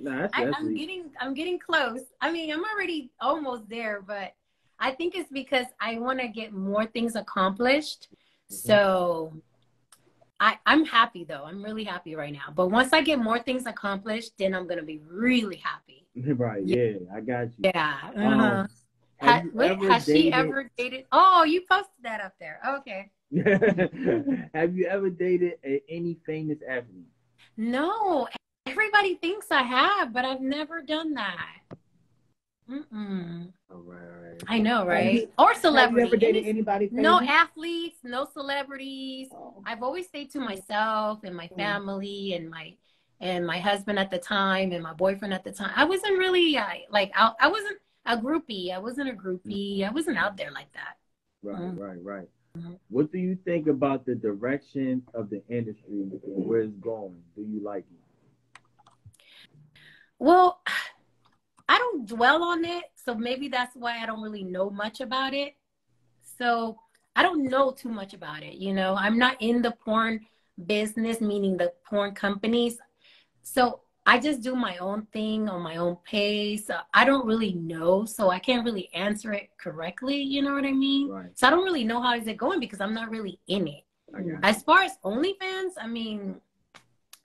No, that's, I, that's I'm getting I'm getting close. I mean, I'm already almost there, but I think it's because I want to get more things accomplished. Mm-hmm. So I I'm happy though. I'm really happy right now. But once I get more things accomplished, then I'm gonna be really happy. right. Yeah, I got you. Yeah. Uh-huh. Um, Ha- have you wait, ever has she ever dated? Oh, you posted that up there. Okay. have you ever dated a, any famous athlete? No, everybody thinks I have, but I've never done that. Mm-mm. All right, all right. I know, right? you- or Have you celebrity. ever dated Any- anybody? no athletes, no celebrities. Oh. I've always stayed to myself and my Mm. family and my and my husband at the time and my boyfriend at the time. I wasn't really I, like I, I wasn't a groupie. I wasn't a groupie. I wasn't out there like that. Right, Mhm. right, right. Mhm. What do you think about the direction of the industry and where it's going? Do you like it? Well, I don't dwell on it, so maybe that's why I don't really know much about it. So I don't know too much about it. You know, I'm not in the porn business, meaning the porn companies. So I just do my own thing on my own pace. Uh, I don't really know, so I can't really answer it correctly. You know what I mean? Right. So I don't really know how is it going because I'm not really in it. Got As far as OnlyFans, I mean,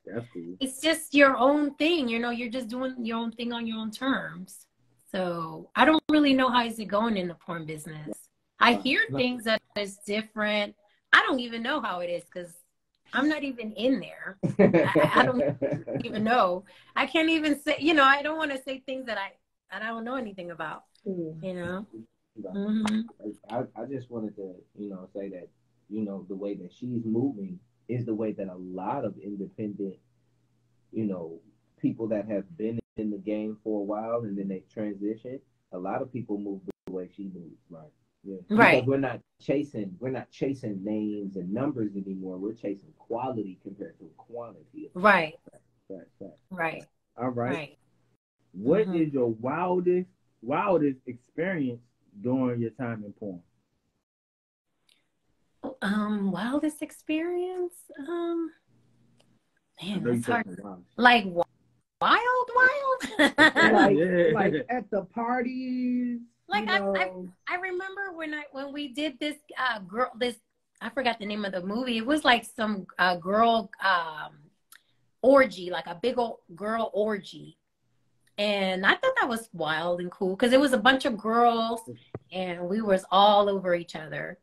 cool. it's just your own thing you know you're just doing your own thing on your own terms so i don't really know how is it going in the porn business i hear things that is different i don't even know how it is because i'm not even in there I- I don't even know i can't even say you know i don't want to say things that i that i don't know anything about Mm. you know Right. hmm I, I just wanted to, you know, say that, you know, the way that she's moving is the way that a lot of independent, you know, people that have been in the game for a while and then they transition, a lot of people move the way she moves. Right. Yeah. Right. Because we're not chasing we're not chasing names and numbers anymore. We're chasing quality compared to quantity. right Fact, fact. right All right. right What is Mhm. your wildest wildest experience during your time in porn? um wildest experience um man know that's hard wild. like wild wild Like, Yeah. like at the parties. Like, I- know, I remember when I when we did this uh girl this I forgot the name of the movie. It was like some uh girl um orgy, like a big old girl orgy. And I thought that was wild and cool because it was a bunch of girls and we was all over each other.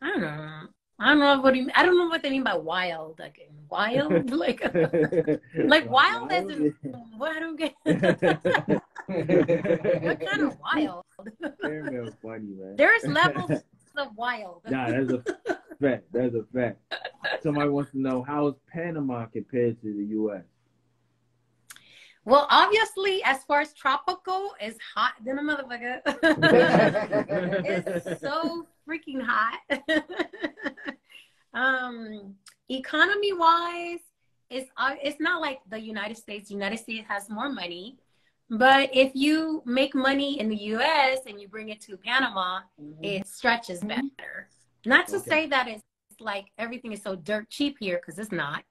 I don't know. I don't know what you, I don't know what they mean by wild. Like wild, like like wild as in what I don't get. what kind of wild? Airmail funny, man. There's levels of wild. Nah, that's a fact. That's a fact. Somebody wants to know how is Panama compared to the U.S. Well, obviously, as far as tropical, it's hot than a motherfucker. it's so freaking hot. um, economy wise, it's uh, it's not like the United States. United States has more money, but if you make money in the U.S. and you bring it to Panama, it stretches better. Not to Okay. say that it's like everything is so dirt cheap here, because it's not.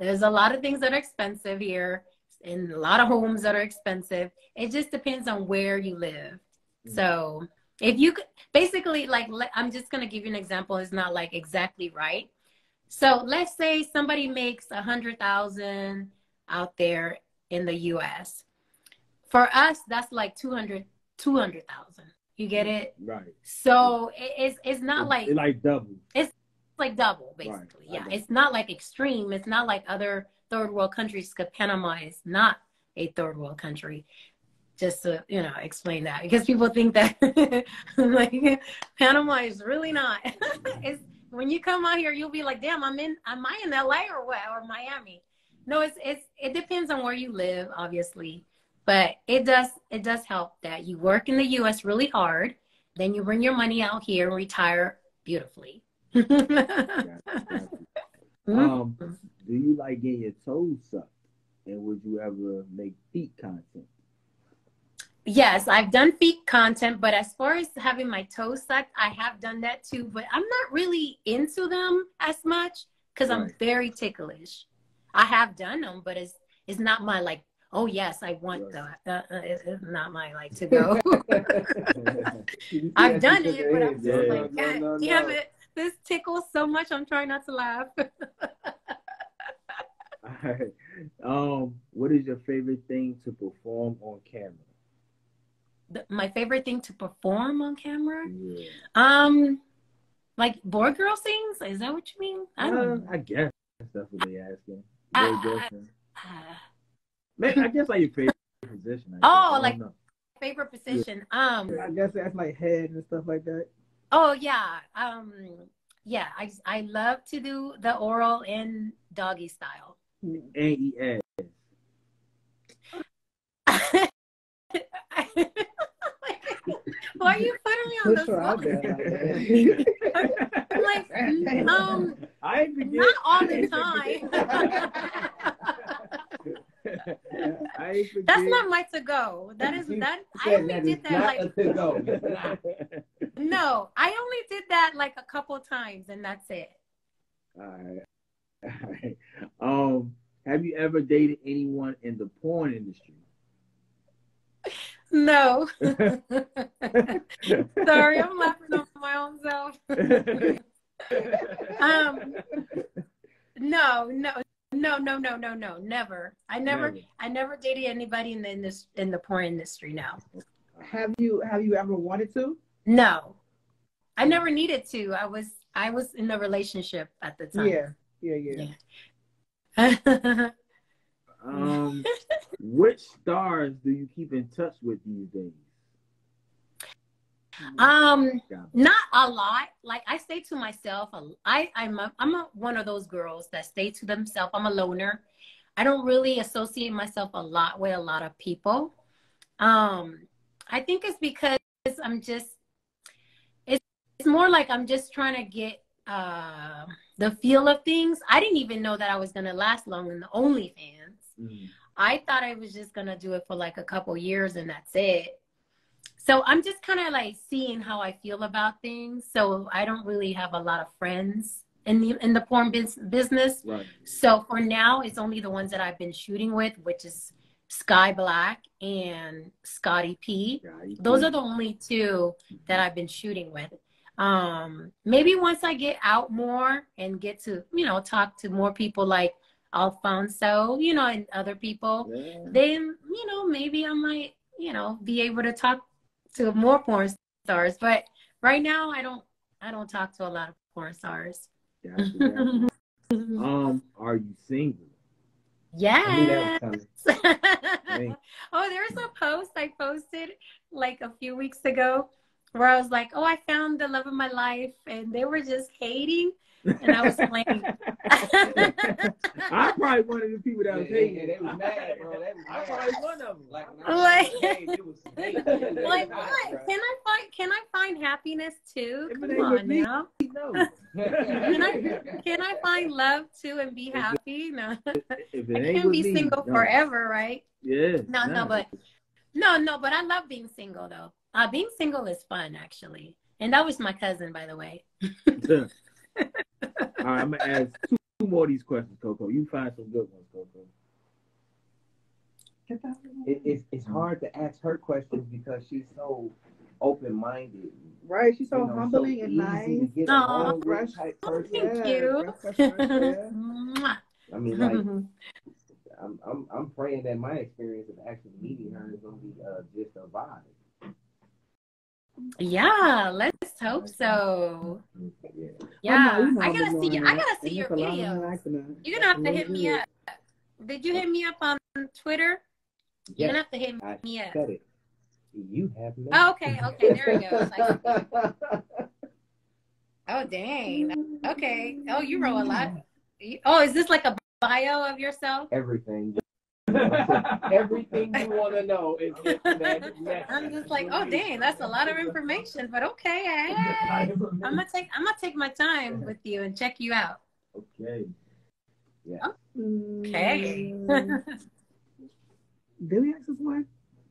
There's a lot of things that are expensive here, and a lot of homes that are expensive. It just depends on where you live. Mhm. So if you could, basically, like, I'm just gonna give you an example. It's not like exactly right. So let's say somebody makes a hundred thousand out there in the U.S. For us, that's like 200 200,000. You get mm-hmm. it? Right. So it- it's it's not It- like it like double. it's like double basically. I Yeah, it's not like extreme. It's not like other third world countries. Because Panama is not a third world country. Just to you know explain that because people think that like Panama is really not. it's when you come out here, you'll be like, damn, I'm in. Am I in LA or what or Miami? No, it's it's it depends on where you live, obviously, but it does it does help that you work in the U.S. really hard, then you bring your money out here and retire beautifully. Got you, got you. Mhm. Um, do you like getting your toes sucked? And would you ever make feet content? Yes, I've done feet content, but as far as having my toes sucked, I have done that too. But I'm not really into them as much because I'm very ticklish. I have done them, but it's it's not my like. Oh yes, I want Right. that. Uh, uh, it's it's not my like to go. I've done it, but I'm just Yeah. like, God damn it, this tickles so much. I'm trying not to laugh. Alright. Um, what is your favorite thing to perform on camera? The- my favorite thing to perform on camera, Yeah. um, like boy girl sings. Is that what you mean? I don't Uh, know. I guess that's what they're asking. I- Boy, I- Uh, I guess like your favorite position. I. Oh, like- favorite position. Um. I guess that's like head and stuff like that. Oh yeah. Um. Yeah. I I love to do the oral and doggy style. and eat ass. Why are you putting me on Push the spot? like. Um, I not all the time. I. That's not my to go. That is that. I only that did that like a to go. No. I only did that like a couple times, and that's it. All right. All right. Um, have you ever dated anyone in the porn industry? No. Sorry, I'm laughing on my own self. um, no, no, no, no, no, no, no, never. I never, Never. I never dated anybody in the in this in the porn industry. No, Have you have you ever wanted to? no, I never needed to. I was I was in a relationship at the time. Yeah, yeah, yeah. Yeah. Um, which stars do you keep in touch with these days? Um, not a lot. Like I stay to myself. I I'm a, I'm a, one of those girls that stay to themselves. I'm a loner. I don't really associate myself a lot with a lot of people. Um, I think it's because I'm just. It's it's more like I'm just trying to get uh the feel of things. I didn't even know that I was gonna last long in the OnlyFans. Mm. I thought I was just gonna do it for like a couple years and that's it. So I'm just kind of like seeing how I feel about things. So I don't really have a lot of friends in the in the porn bus- business. Right. So for now, it's only the ones that I've been shooting with, which is Sky Black and Scotty P. Yeah, Those are the only two that I've been shooting with. Um, maybe once I get out more and get to, you know, talk to more people like Alfonso, you know, and other people, Yeah. then, you know, maybe I might, you know, be able to talk to more porn stars. But right now I don't I don't talk to a lot of porn stars. Gotcha, gotcha. um, are you single? I knew that yes. Oh, there's a post I posted like a few weeks ago where I was like, "Oh, I found the love of my life," and they were just hating, and I was playing. I'm probably one of the people that was Yeah, hating. yeah, they was mad, bro. They was I'm probably one of them. Like, I was Like- on stage, it was hate. Like what? Can I find can I find happiness too? If it Come on me. now. No. Can I can I find love too and be happy? No, If I can't be me, single no. forever, right? Yeah. No, no, but no, no, but I love being single though. Uh, being single is fun actually, and that was my cousin, by the way. All right, I'm gonna ask two, two more of these questions, Coco. You find some good ones, Coco. It, it's, it's hard to ask her questions because she's so open minded. Right? She's so humbling and nice. to get Aw. Fresh. type person. Thank Yeah, you. yeah. I mean, like, I'm, I'm, I'm praying that my experience of actually meeting her is gonna be uh, just a vibe. Yeah, let's hope so. Yeah. Yeah, Oh, no, I gotta see. than I gotta see your took a lot of videos. You're gonna have to hit me up. Did you hit me up on Twitter? You're gonna have to hit me up. You have. Oh, okay, okay, there it goes. I- Oh, dang. Okay. Oh, you wrote a lot. Oh, is this like a bio of yourself? Everything. Everything you want to know is in. I'm just like, oh, dang, that's a lot of information. But okay, hey, I'm gonna take I'm gonna take my time with you and check you out. Okay. Yeah. Okay. Did we ask this one?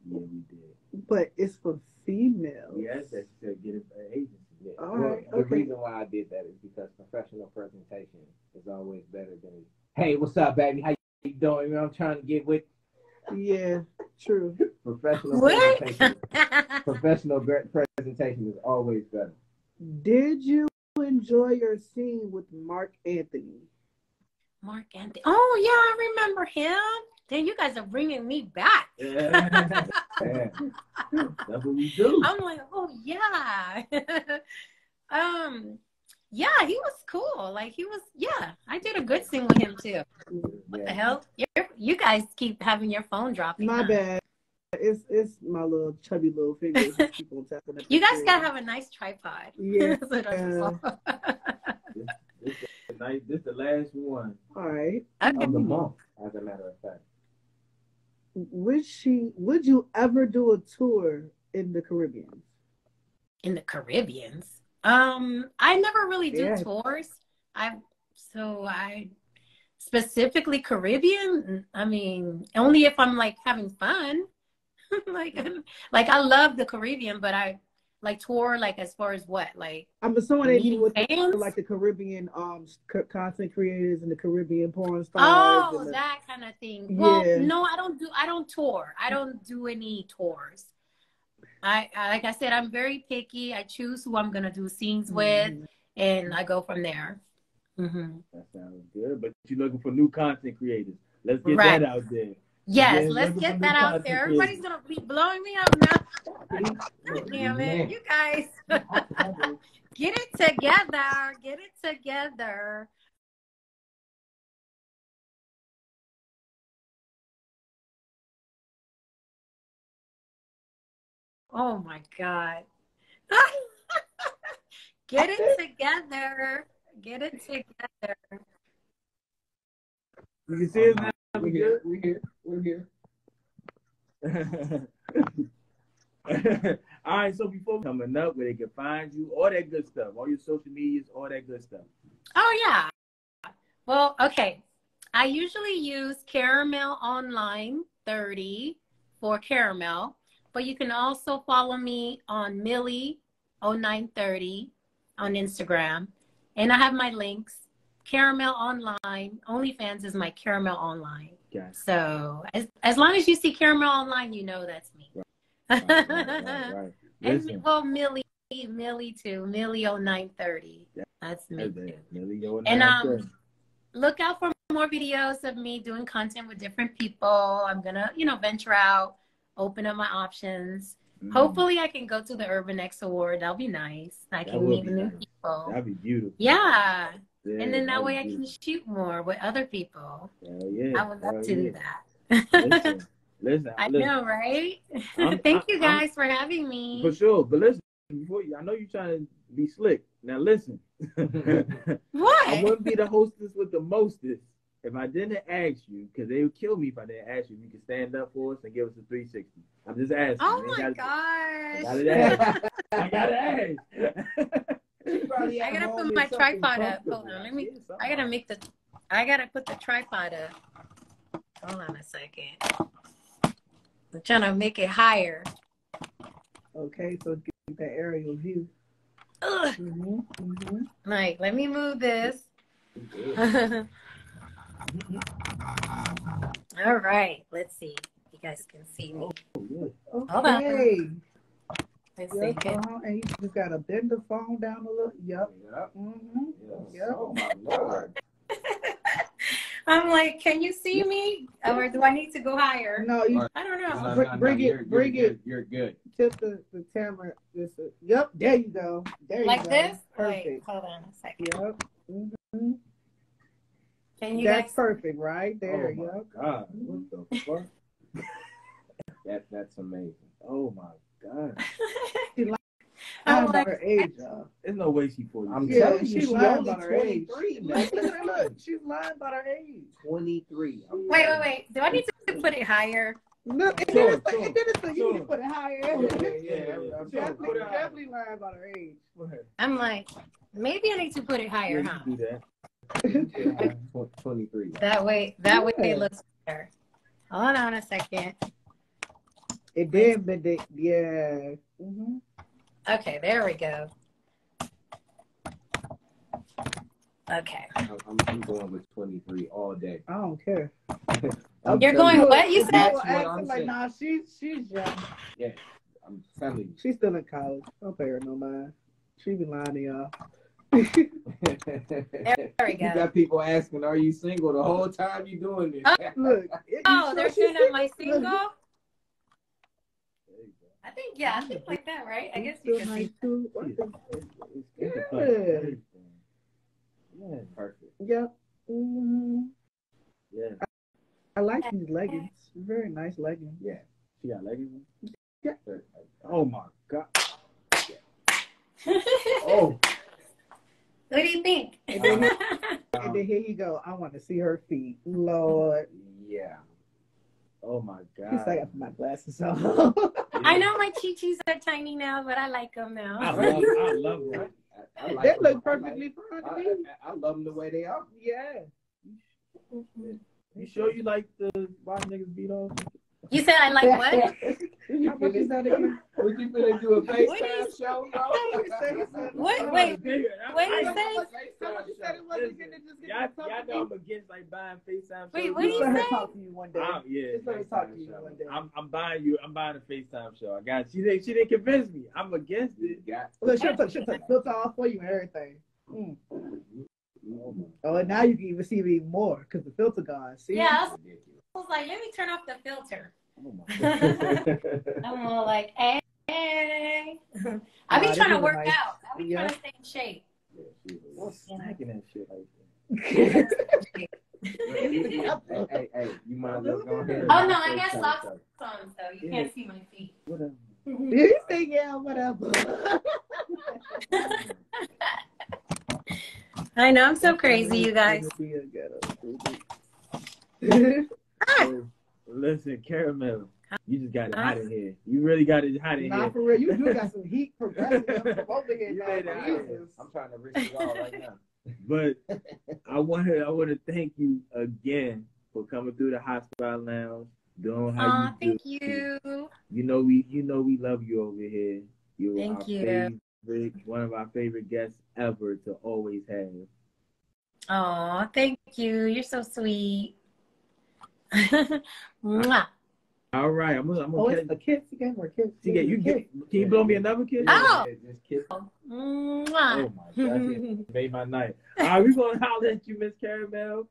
Yeah, we did. But it's for females. Yes, that you said get an agency. Yeah. All well, right, the okay. reason why I did that is because professional presentation is always better than, hey, what's up, baby? How you doing? You know, I'm trying to get with Yeah, true. professional What? presentation. Professional presentation is always better. Did you enjoy your scene with Mark Anthony? Mark Anthony. Oh yeah, I remember him. Then you guys are bringing me back. Yeah. Yeah. That's what we do. I'm like, oh yeah. um, yeah, he was cool. Like he was, yeah. I did a good scene with him too. What the hell? You're, you guys keep having your phone dropping. My huh? bad. It's it's my little chubby little fingers keep on tapping. You guys screen. gotta have a nice tripod. Yeah. So it doesn't fall. This the night. This the last one. All right. okay. Of the month, as a matter of fact. Would she? Would you ever do a tour in the Caribbean? in the Caribbeans. Um, I never really do Yeah. tours. I so I specifically Caribbean. I mean, only if I'm like having fun. like, like I love the Caribbean, but I like tour like as far as what like I'm assuming meeting with the, like the Caribbean um content creators and the Caribbean porn stars. Oh, and the- that kind of thing. Well, no, I don't do. I don't tour. I don't do any tours. I, I like I said, I'm very picky. I choose who I'm gonna do scenes with, Mhm. and I go from there. Hmm That sounds good. But you're looking for new content creators. Let's get Right. that out there. Yes, Yeah, let's get that out there. Everybody's gonna be blowing me up now. God damn it, you guys, get it together. Get it together. Oh my god. Get it together. Get it together. You can see us now. We're here. We're here. We're here. all right, so before coming up, where they can find you, all that good stuff, all your social medias, all that good stuff. Oh yeah. Well, okay. I usually use Caramel Online 30 for Caramel, but you can also follow me on Millie 0930 on Instagram. And I have my links. Caramel Online. OnlyFans is my Caramel Online. Gotcha. So as as long as you see Caramel Online, you know that's me. Right, right, right, right. and well, Millie, Millie too. Millie 0930. Yeah. That's me too. Millie, And, um, look out for more videos of me doing content with different people. I'm gonna, you know, venture out, open up my options. Mhm. Hopefully, I can go to the Urban X Award. That'll be nice. I That can meet new nice. people. That'd be beautiful. Yeah, Yeah, and then that that'd way I can shoot more with other people. Hell yeah. I would love Hell to do that. Listen, listen, I listen. know, right? I'm- Thank you I'm- guys for having me. For sure. But listen, before you, I know you're trying to be slick. Now listen. I What? wouldn't be the hostess with the mostest if I didn't ask you, because they would kill me if I didn't ask you. if You could stand up for us and give us a 360. I'm just asking. Oh my gotta- gosh! I gotta ask. I gotta ask. I gotta put my tripod up. Hold on, let me. I gotta make the. I gotta put the tripod up. Hold on a second. I'm trying to make it higher. Okay, so get that aerial view. Ugh. hmm hmm Like, let me move this. All right, let's see. You guys can see me. Hold on. Okay. Let's see. Yep, uh-huh. And you just gotta bend the phone down a little. Yep. Yep. hmm Yes. Yep. Oh my lord. I'm like, can you see me, or do I need to go higher? No, you I don't know. no, Br- no, bring it- you're- you're bring good. it. You're good. tip the, the camera. This. uh, Yep. There you go. There you Like go. this? Wait, Perfect. hold on a second. Yep. hmm Can you That's guys? perfect, right there. oh my Yep. god. What the mm-hmm. fuck? that that's amazing. Oh my God. I'm Lying like, about her age, y'all. There's no way she for you. I'm Yeah, telling you, she she lying about her age. Look, look, look, look. She's lying about her age. 23. I'm wait, wait, wait. Do I need to put it higher? Look, and Sure, then it's, sure, and then it's you sure. need to put it higher. Yeah, yeah, I'm- I'm definitely, put it higher. definitely lying about her age. I'm like, maybe I need to put it higher, Yeah, huh? do that. Tw- 23. That way, that way they look better. Hold on a second. It did, but they, yeah. hmm Okay, there we go. Okay. I'm, I'm, I'm going with 23 all day. I don't care. You're going you, what? You said? That's what I'm like, saying. nah, she's she's young. Yeah, I'm telling you. She's still in college. Don't pay her no mind. She be lying to y'all. There we You got people asking, "Are you single?" The whole time you're doing this. Oh. Look. it- Oh, you they're sure saying she's am I single? There you go. I think yeah, I think like that, right? I guess you can see. nice too. What It's- the- it's- it's a Yeah. pleasure. Yeah, Perfect. Yep. hmm yeah. I like these leggings. Very nice leggings. Yeah. She got leggings? Yeah. Oh my God. Oh, what do you think? And then, and then here you go. I want to see her feet. Lord. yeah. Oh my At least I God. got put my glasses on. I know my chi-chis are tiny now, but I like them I now. love, I love them. I, I like They them. look I perfectly like- fine to me. I, I love them the way they are. Yeah. You sure you like the white niggas beat off? You said I like what? You How much is that finna, again? would you finna do a FaceTime show, bro? What? Wait, what I- you say? Somebody said it wasn't gonna just get Y'all, to y'all know. I'm against like buying FaceTime. Wait, shows. what do you say? talk to you one day. I'm, yeah, Just let her talk to you one day. I'm, I'm buying you. I'm buying a FaceTime show. I got. She didn't. She didn't convince me. I'm against it. You got Look, she'll take, she'll take filter off for you and everything. Mm. Oh, and now you can even see me even more because the filter gone. See? Yeah, I was. I was like, let me turn off the filter. Oh I'm all like, hey. I be Nah, trying to work nice. out. I be Yeah. trying to stay in shape. What's smacking that shit like that? hey, hey, hey, you might as go ahead. Oh, no, a I got socks show. on, so you can't see my feet. Whatever. you say yeah, whatever. I know, I'm so crazy, you guys. So, listen, caramel. You just got it hot in here. You really got it hot in Nah, here. for real, you do got some heat progressing from over here. You made it hot. Jesus. I'm trying to reach you all right now. But I want to. I want to thank you again for coming through the Hot Spot Lounge, doing how Aw, you do. thank you. You know we. You know we love you over here. You are Thank our you. favorite, one of our favorite guests ever to always have. Oh, thank you. You're so sweet. Mwah. All right, I'm gonna. I'm Oh, gonna it's a kiss again We're kiss? catch, you, you get, Can you blow me another kiss? Oh. Just kiss. Oh, mwah. Oh my god, made my night. All right, we gonna holler at you, Miss Caramel.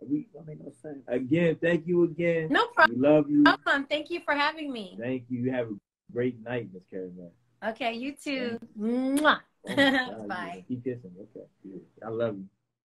We That made no sense. again, thank you again. No We love you. problem. Thank you for having me. Thank you. You have a great night, Miss Caramel. Okay, you too. Mwah. Oh God, Bye. Keep kissing. Okay. I love you.